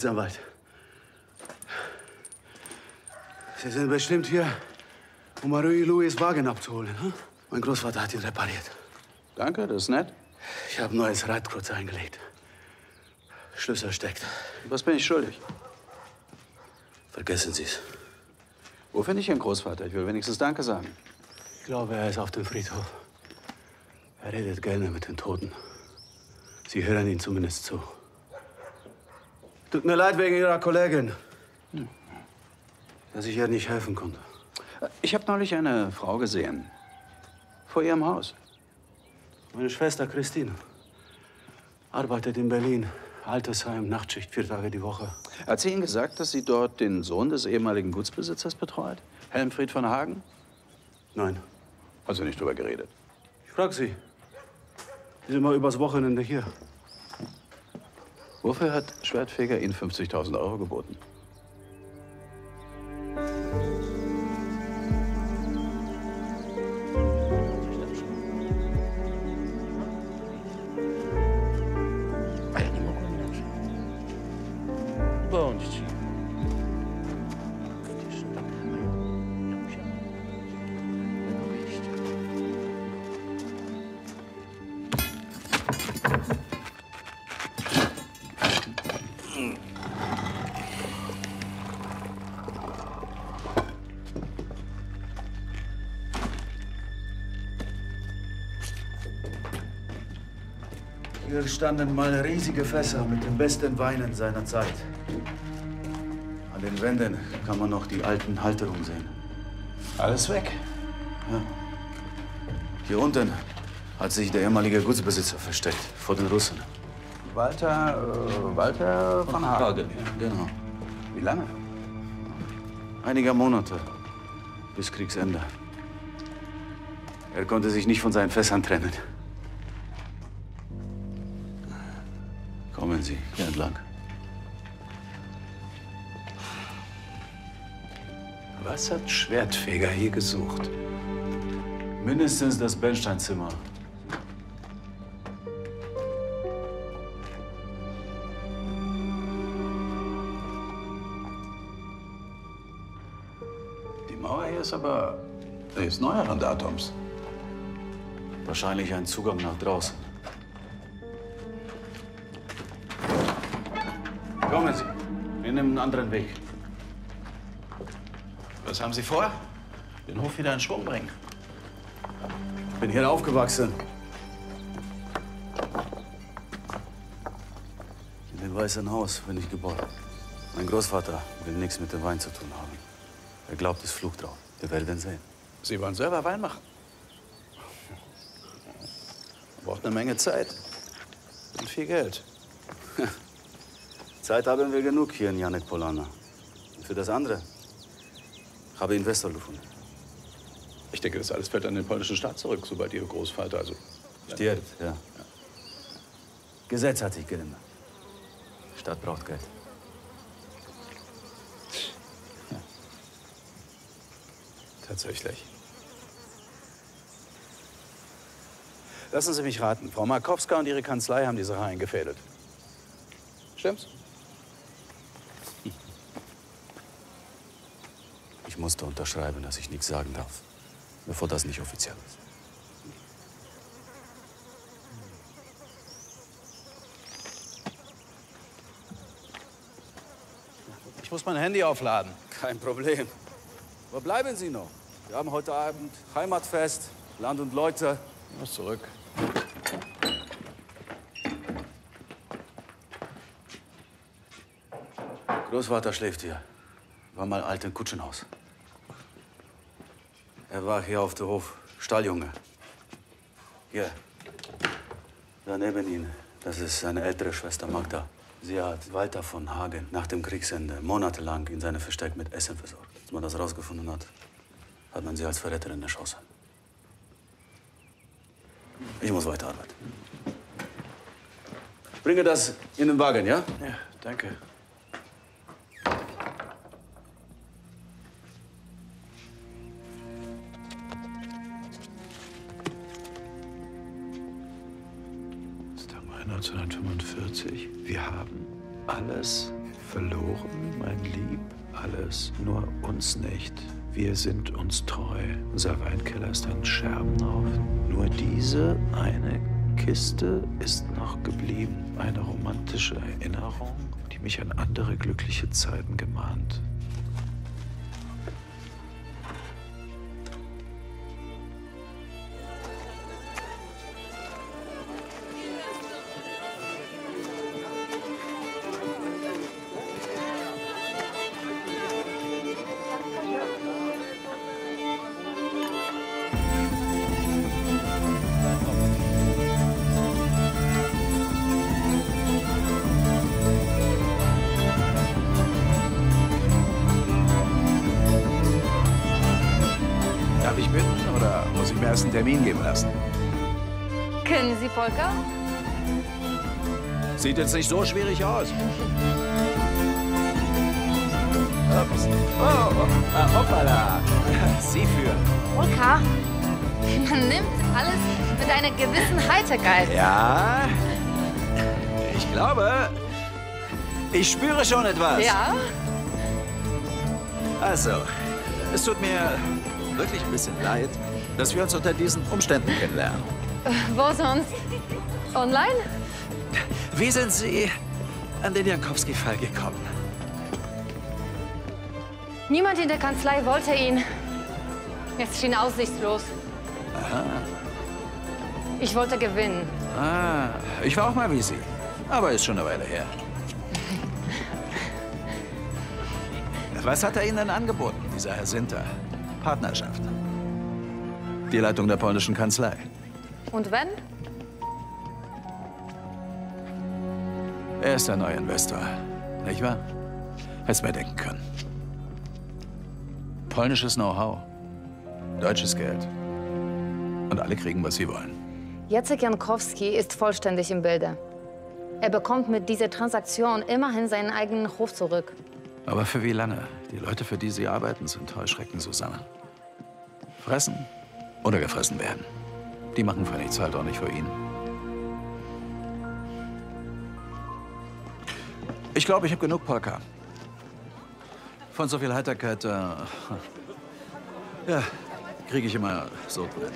Rechtsanwalt. Sie sind bestimmt hier, um Marie Louis Wagen abzuholen. Hm? Mein Großvater hat ihn repariert. Danke, das ist nett. Ich habe ein neues Radkreuz eingelegt. Schlüssel steckt. Was bin ich schuldig? Vergessen Sie es. Wo finde ich Ihren Großvater? Ich will wenigstens Danke sagen. Ich glaube, er ist auf dem Friedhof. Er redet gerne mit den Toten. Sie hören ihm zumindest zu. Tut mir leid wegen Ihrer Kollegin, dass ich ihr nicht helfen konnte. Ich habe neulich eine Frau gesehen. Vor Ihrem Haus. Meine Schwester Christine arbeitet in Berlin. Altersheim, Nachtschicht, vier Tage die Woche. Hat sie Ihnen gesagt, dass sie dort den Sohn des ehemaligen Gutsbesitzers betreut? Helmfried von Hagen? Nein. Hast du nicht drüber geredet? Ich frag Sie. Sie sind mal übers Wochenende hier. Wofür hat Schwertfeger Ihnen 50.000 Euro geboten? Standen mal riesige Fässer mit den besten Weinen seiner Zeit. An den Wänden kann man noch die alten Halterungen sehen. Alles weg. Ja. Hier unten hat sich der ehemalige Gutsbesitzer versteckt vor den Russen. Walter, äh, Walter von Hagen. Genau. Wie lange? Einige Monate bis Kriegsende. Er konnte sich nicht von seinen Fässern trennen. Was hat Schwertfeger hier gesucht? Mindestens das Bernsteinzimmer. Die Mauer hier ist aber. Die ist neueren Datums. Wahrscheinlich ein Zugang nach draußen. Kommen Sie. Wir nehmen einen anderen Weg. Was haben Sie vor? Den Hof wieder in Schwung bringen. Ich bin hier aufgewachsen. In dem Weißen Haus bin ich geboren. Mein Großvater will nichts mit dem Wein zu tun haben. Er glaubt, es flucht drauf. Wir werden sehen. Sie wollen selber Wein machen? Braucht eine Menge Zeit. Und viel Geld. Zeit haben wir genug hier in Janek Polana. Und für das andere habe Investor gefunden. Ich denke, das alles fällt an den polnischen Staat zurück, sobald Ihr Großvater also. Stirbt, ja. Gesetz hat sich geändert. Stadt braucht Geld. Tatsächlich. Lassen Sie mich raten. Frau Markowska und Ihre Kanzlei haben die Sache eingefädelt. Stimmt's? Musste unterschreiben, dass ich nichts sagen darf, bevor das nicht offiziell ist. Ich muss mein Handy aufladen. Kein Problem. Wo bleiben Sie noch? Wir haben heute Abend Heimatfest, Land und Leute. Ich muss zurück. Großvater schläft hier. War mal alt im Kutschenhaus. Er war hier auf dem Hof Stalljunge. Hier. Da neben ihm, das ist seine ältere Schwester Magda. Sie hat Walter von Hagen nach dem Kriegsende monatelang in seinem Versteck mit Essen versorgt. Als man das rausgefunden hat, hat man sie als Verräterin erschossen. Ich muss weiterarbeiten. Bringe das in den Wagen, ja? Ja, danke. Alles, nur uns nicht. Wir sind uns treu. Unser Weinkeller ist ein Scherbenhaufen. Nur diese eine Kiste ist noch geblieben. Eine romantische Erinnerung, die mich an andere glückliche Zeiten gemahnt. Erst einen Termin geben lassen? Kennen Sie Polka? Sieht jetzt nicht so schwierig aus. Ups. Oh, oh, ah, hoppala. Sie führen. Polka? Man nimmt alles mit einer gewissen Heiterkeit. Ja, ich glaube, ich spüre schon etwas. Ja? Also, es tut mir wirklich ein bisschen leid, dass wir uns unter diesen Umständen kennenlernen. Äh, Wo sonst? Online? Wie sind Sie an den Jankowski-Fall gekommen? Niemand in der Kanzlei wollte ihn. Es schien aussichtslos. Aha. Ich wollte gewinnen. Ah, ich war auch mal wie Sie. Aber ist schon eine Weile her. (laughs) Was hat er Ihnen denn angeboten, dieser Herr Sinter? Partnerschaft. Die Leitung der polnischen Kanzlei. Und wenn? Er ist der neue Investor, nicht wahr? Hätt's mir denken können. Polnisches Know-how, deutsches Geld. Und alle kriegen, was sie wollen. Jacek Jankowski ist vollständig im Bilde. Er bekommt mit dieser Transaktion immerhin seinen eigenen Hof zurück. Aber für wie lange? Die Leute, für die sie arbeiten, sind Heuschrecken, Susanne. Fressen oder gefressen werden. Die machen für nichts halt auch nicht für ihn. Ich glaube, ich habe genug Polka. Von so viel Heiterkeit, äh, (laughs) ja, kriege ich immer so drin.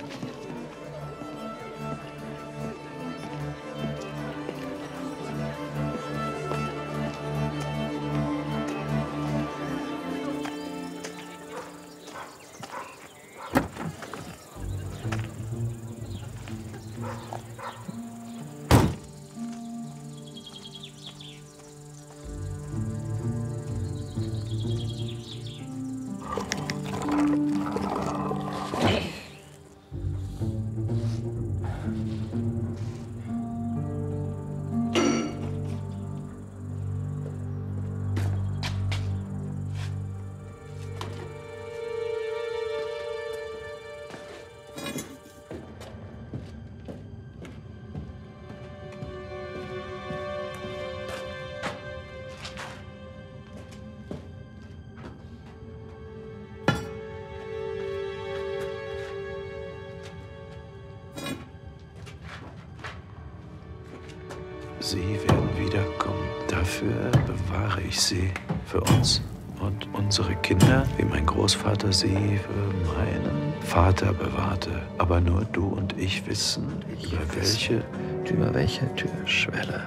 Sie werden wiederkommen. Dafür bewahre ich sie. Für uns und unsere Kinder, wie mein Großvater sie für meinen Vater bewahrte. Aber nur du und ich wissen, über welche über welche Türschwelle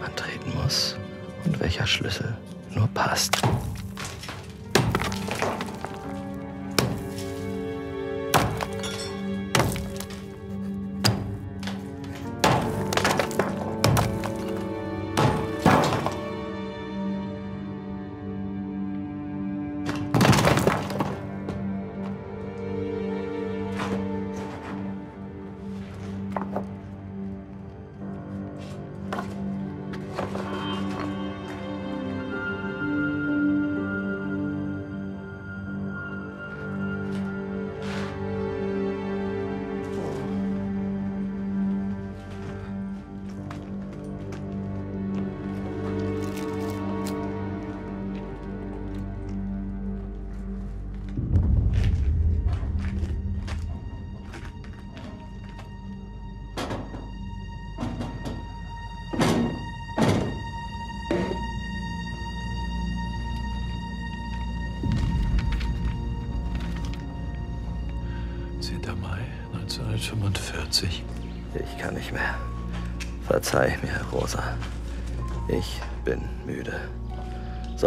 man treten muss und welcher Schlüssel nur passt.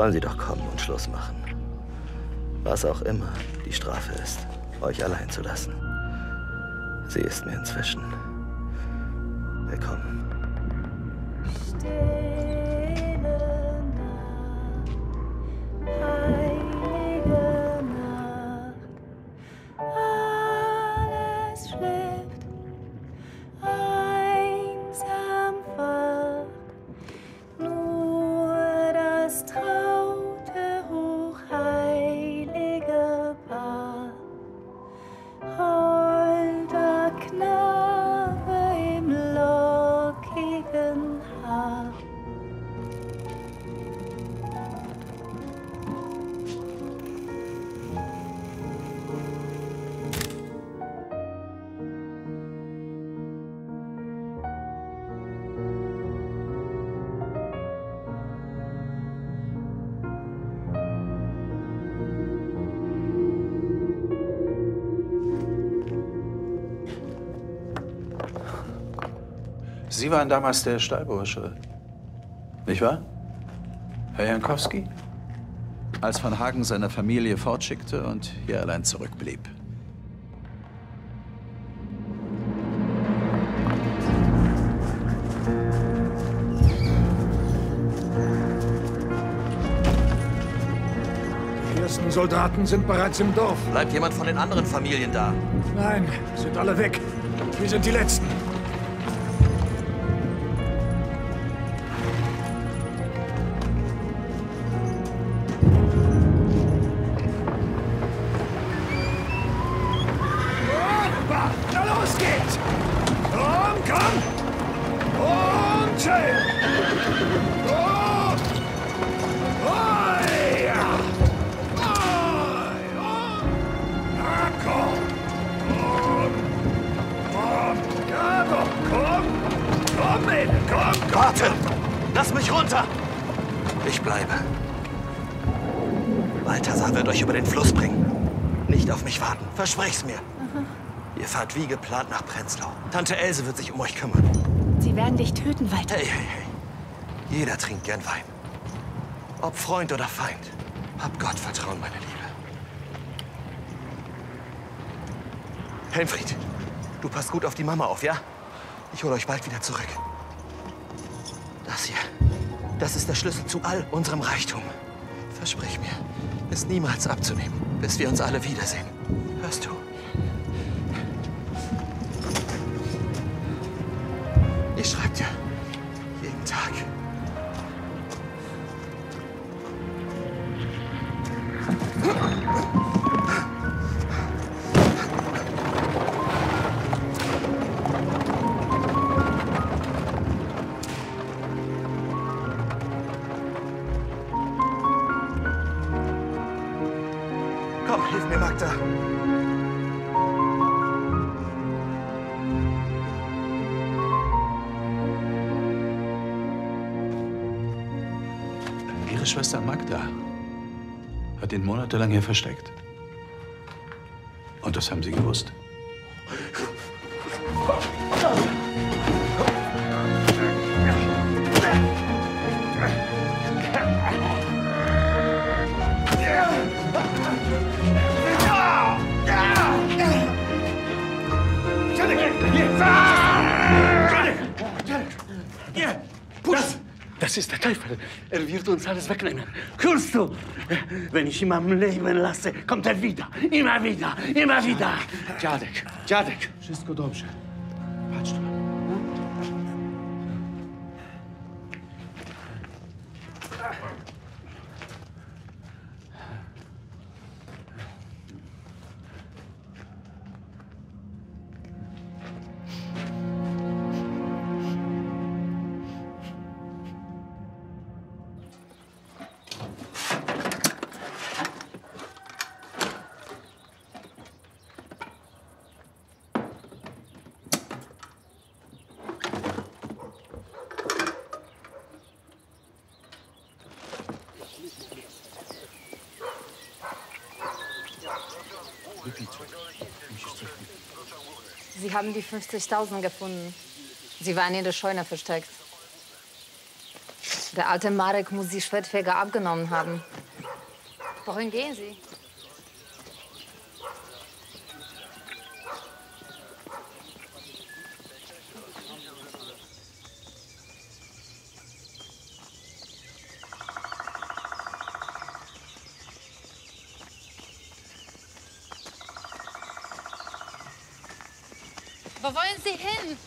Sollen Sie doch kommen und Schluss machen. Was auch immer die Strafe ist, euch allein zu lassen. Sie ist mir inzwischen Sie waren damals der Stallbursche, nicht wahr? Herr Jankowski? Als von Hagen seine Familie fortschickte und hier allein zurückblieb. Die ersten Soldaten sind bereits im Dorf. Bleibt jemand von den anderen Familien da? Nein, sind alle weg. Wir sind die Letzten. Fahrt wie geplant nach Prenzlau. Tante Else wird sich um euch kümmern. Sie werden dich töten, Walter. Hey, hey, hey. Jeder trinkt gern Wein. Ob Freund oder Feind. Hab Gott Vertrauen, meine Liebe. Helmfried, du passt gut auf die Mama auf, ja? Ich hole euch bald wieder zurück. Das hier, das ist der Schlüssel zu all unserem Reichtum. Versprich mir, es niemals abzunehmen, bis wir uns alle wiedersehen. Monatelang hier versteckt. Und das haben Sie gewusst. Das, das ist der Teufel. Er wird uns alles wegnehmen. Hörst du? Wenn ich ihn am Leben lasse, kommt er wieder. Immer wieder, immer wieder. Dziadek, dziadek. Wszystko dobrze. Patrz tu. Sie haben die 50.000 gefunden. Sie waren in der Scheune versteckt. Der alte Marek muss die Schwertfeger abgenommen haben. Wohin gehen Sie? Wo wollen Sie hin?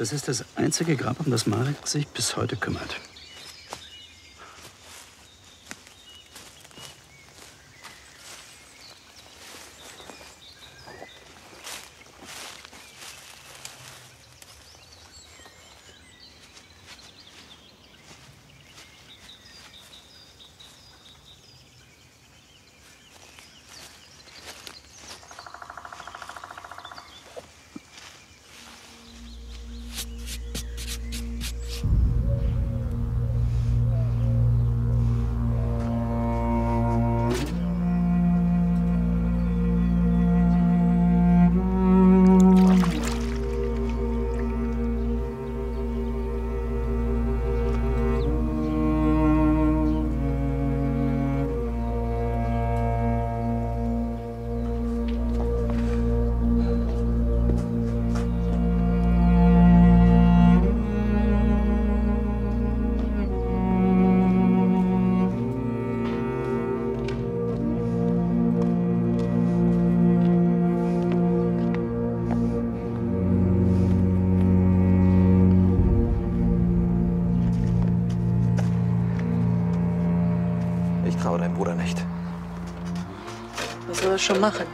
Das ist das einzige Grab, um das Marek sich bis heute kümmert. Bruder nicht. Was soll er schon machen?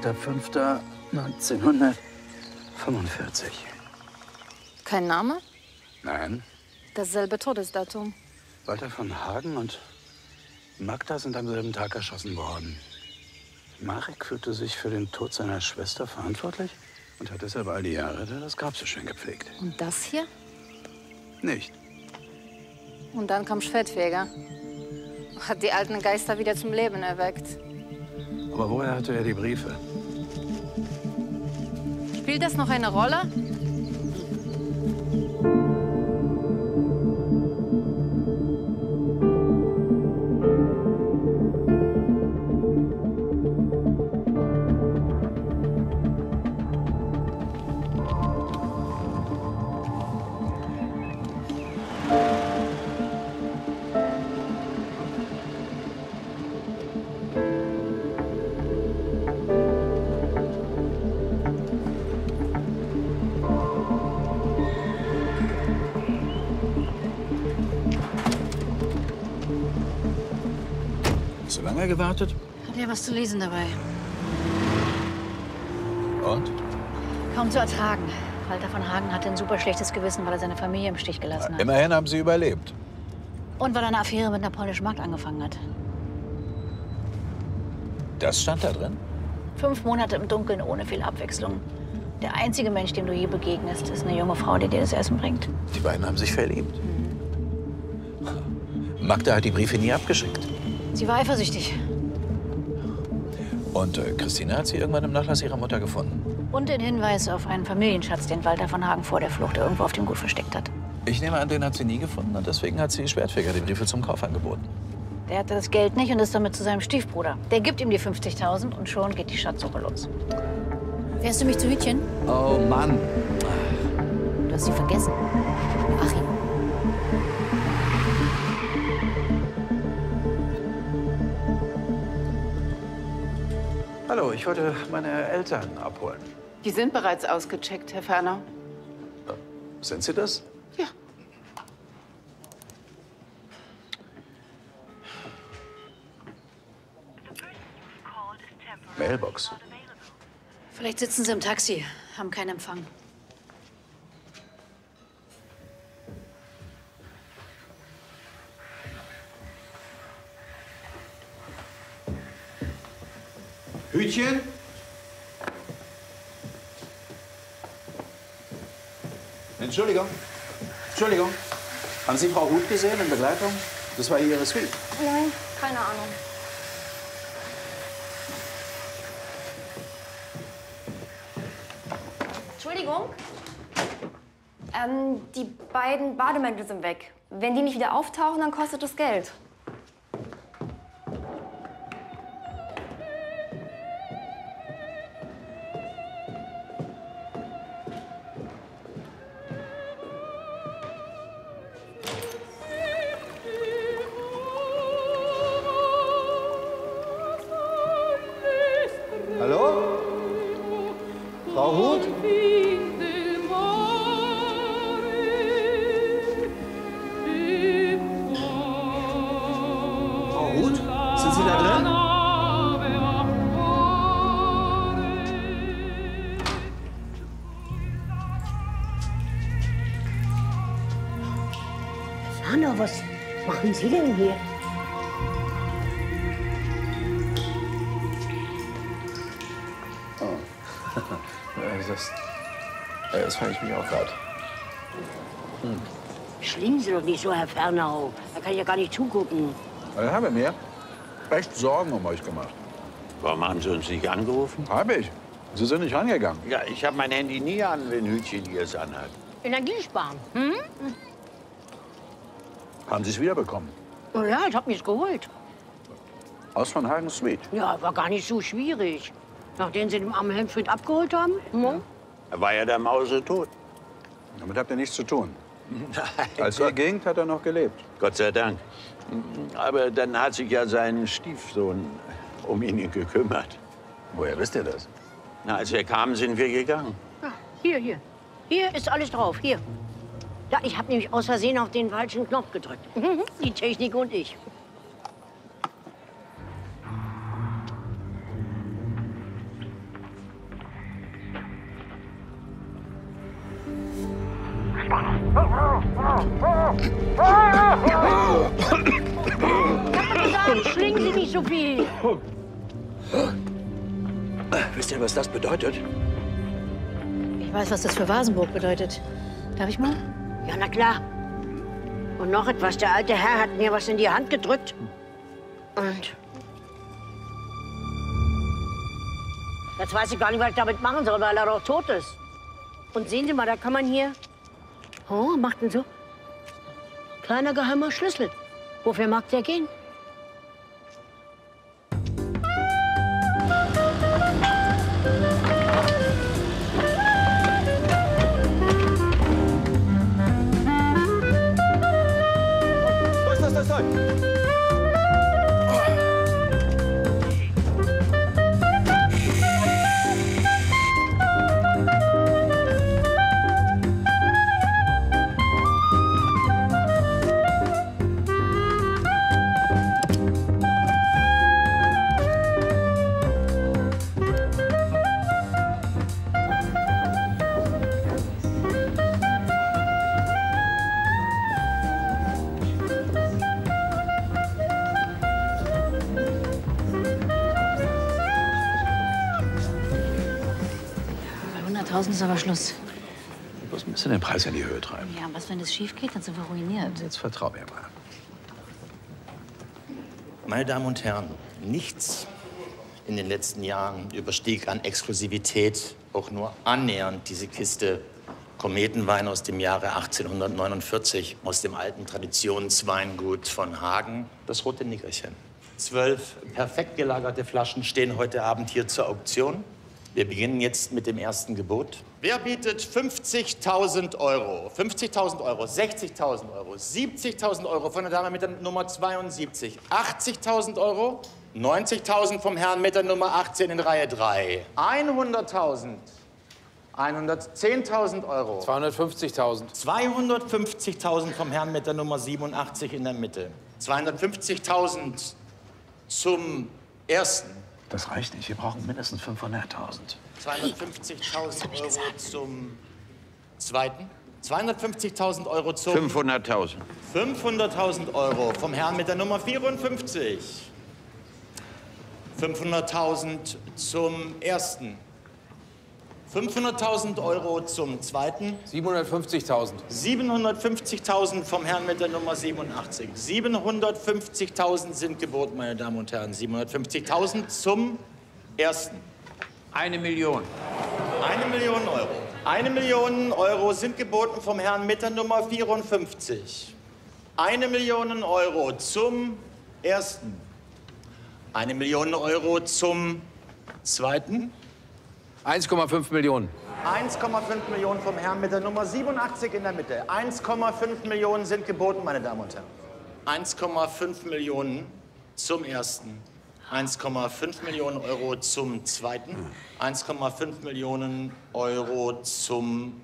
,1945. Kein Name? Nein, Dasselbe Todesdatum. Walter von Hagen und Magda sind am selben Tag erschossen worden. Marek fühlte sich für den Tod seiner Schwester verantwortlich? Und hat deshalb all die Jahre da das Grab so schön gepflegt. Und das hier? Nicht. Und dann kam Schwertfeger. Hat die alten Geister wieder zum Leben erweckt. Aber woher hatte er die Briefe? Spielt das noch eine Rolle? Gewartet? Hat ja was zu lesen dabei. Und? Kaum zu ertragen. Walter von Hagen hatte ein super schlechtes Gewissen, weil er seine Familie im Stich gelassen hat. Immerhin haben Sie überlebt. Und weil er eine Affäre mit einer polnischen Magd angefangen hat. Das stand da drin? Fünf Monate im Dunkeln ohne viel Abwechslung. Der einzige Mensch, dem du je begegnest, ist eine junge Frau, die dir das Essen bringt. Die beiden haben sich verliebt. Magda hat die Briefe nie abgeschickt. Sie war eifersüchtig. Und äh, Christina hat sie irgendwann im Nachlass ihrer Mutter gefunden. Und den Hinweis auf einen Familienschatz, den Walter von Hagen vor der Flucht irgendwo auf dem Gut versteckt hat. Ich nehme an, den hat sie nie gefunden und deswegen hat sie Schwertfeger die Briefe zum Kauf angeboten. Der hatte das Geld nicht und ist damit zu seinem Stiefbruder. Der gibt ihm die 50.000 und schon geht die Schatzsuche los. Fährst du mich zu Hütchen? Oh Mann. Du hast sie vergessen. Achim. Ich wollte meine Eltern abholen. Die sind bereits ausgecheckt, Herr Ferner. Sind Sie das? Ja. Mailbox. Vielleicht sitzen sie im Taxi, haben keinen Empfang. Hütchen? Entschuldigung. Entschuldigung. Haben Sie Frau Huth gesehen in Begleitung? Das war hier Ihre Suite. Nein, keine Ahnung. Entschuldigung. Ähm, die beiden Bademäntel sind weg. Wenn die nicht wieder auftauchen, dann kostet das Geld. Nicht so, Herr Fernau. Da kann ich ja gar nicht zugucken. Ich habe mir echt Sorgen um euch gemacht. Warum haben Sie uns nicht angerufen? Habe ich. Sie sind nicht rangegangen. Ja, ich habe mein Handy nie an, wenn Hütchen hier es anhat. Energiesparen. Hm? Haben Sie es wiederbekommen? Oh ja, ich hab mir's geholt. Aus von Hagen Suite. Ja, war gar nicht so schwierig. Nachdem Sie den armen Helmfried abgeholt haben. Hm? Er war ja der Mause tot. Damit habt ihr nichts zu tun. Als ihr gingt, hat er noch gelebt. Gott sei Dank. Aber dann hat sich ja sein Stiefsohn um ihn gekümmert. Woher wisst ihr das? Na, als er kam, sind wir gegangen. Ja, hier, hier. Hier ist alles drauf. Hier. Ja, ich habe nämlich aus Versehen auf den falschen Knopf gedrückt. Die Technik und ich. Gesagt, schlingen Sie nicht so viel. Wisst ihr, was das bedeutet? Ich weiß, was das für Vasenburg bedeutet. Darf ich mal? Ja, na klar. Und noch etwas. Der alte Herr hat mir was in die Hand gedrückt. Und. Jetzt weiß ich gar nicht, was ich damit machen soll, weil er doch tot ist. Und sehen Sie mal, da kann man hier. Oh, macht denn so? Kleiner geheimer Schlüssel. Wofür mag der gehen? Was, wenn das schief geht? Dann sind wir ruiniert. Jetzt vertrau mir mal. Meine Damen und Herren, nichts in den letzten Jahren überstieg an Exklusivität auch nur annähernd diese Kiste Kometenwein aus dem Jahre 1849 aus dem alten Traditionsweingut von Hagen, das Rote Nickerchen. Zwölf perfekt gelagerte Flaschen stehen heute Abend hier zur Auktion. Wir beginnen jetzt mit dem ersten Gebot. Wer bietet 50.000 Euro? 50.000 Euro, 60.000 Euro, 70.000 Euro von der Dame mit der Nummer 72, 80.000 Euro, 90.000 vom Herrn mit der Nummer 18 in Reihe 3, 100.000, 110.000 Euro. 250.000. 250.000 vom Herrn mit der Nummer 87 in der Mitte. 250.000 zum ersten. Das reicht nicht. Wir brauchen mindestens 500.000. 250.000 Euro zum zweiten. 250.000 Euro zum... 500.000. 500.000 Euro vom Herrn mit der Nummer 54. 500.000 zum ersten. 500.000 Euro zum zweiten. 750.000. 750.000 vom Herrn mit der Nummer 87. 750.000 sind geboten, meine Damen und Herren. 750.000 zum ersten. Eine Million. Eine Million Euro. Eine Million Euro sind geboten vom Herrn mit der Nummer 54. Eine Million Euro zum ersten. Eine Million Euro zum zweiten. 1,5 Millionen. 1,5 Millionen vom Herrn mit der Nummer 87 in der Mitte. 1,5 Millionen sind geboten, meine Damen und Herren. 1,5 Millionen zum ersten. 1,5 Millionen Euro zum zweiten. 1,5 Millionen Euro zum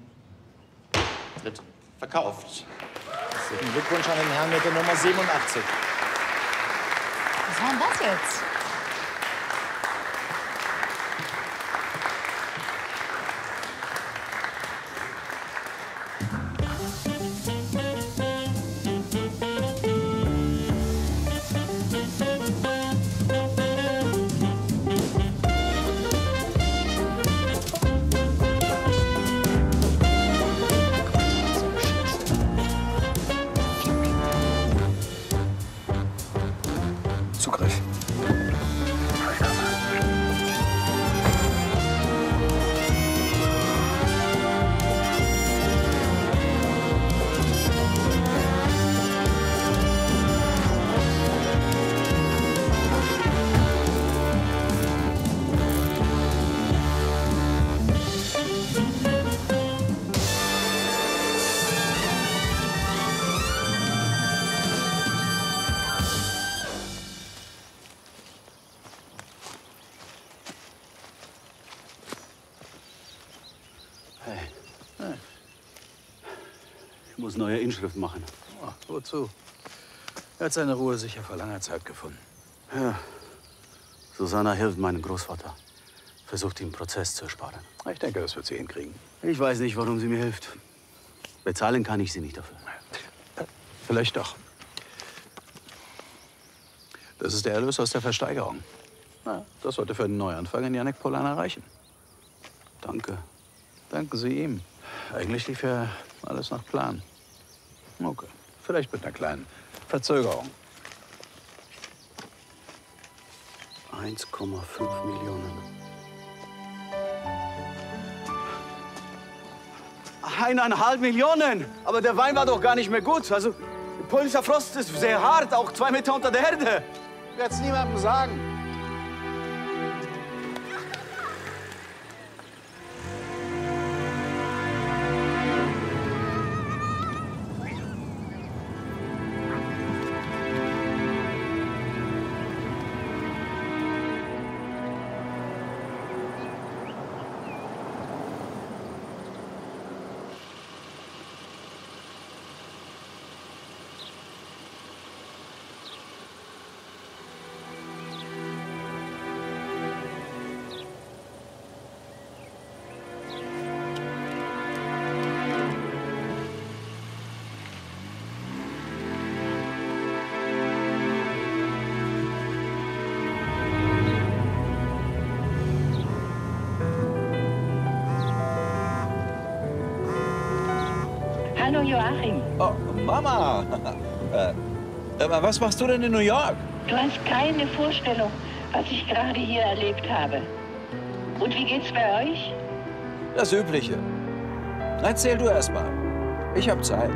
dritten. Verkauft. Herzlichen Glückwunsch an den Herrn mit der Nummer 87. Was war denn das jetzt? Hey. Ich muss neue Inschrift machen. Oh, wozu? Er hat seine Ruhe sicher vor langer Zeit gefunden. Ja. Susanna hilft meinem Großvater. Versucht, ihm Prozess zu ersparen. Ich denke, das wird sie hinkriegen. Ich weiß nicht, warum sie mir hilft. Bezahlen kann ich sie nicht dafür. Vielleicht doch. Das ist der Erlös aus der Versteigerung. Na, das sollte für den Neuanfang in Janek Polana reichen. Danke. Danken Sie ihm. Eigentlich lief ja alles nach Plan. Okay, vielleicht mit einer kleinen Verzögerung. 1,5 Millionen. Eineinhalb Millionen. Aber der Wein war doch gar nicht mehr gut. Also, polnischer Frost ist sehr hart, auch zwei Meter unter der Erde. Ich werde es niemandem sagen. Joachim. Oh, Mama! (laughs) Äh, aber was machst du denn in New York? Du hast keine Vorstellung, was ich gerade hier erlebt habe. Und wie geht's bei euch? Das Übliche. Erzähl du erst mal. Ich hab Zeit.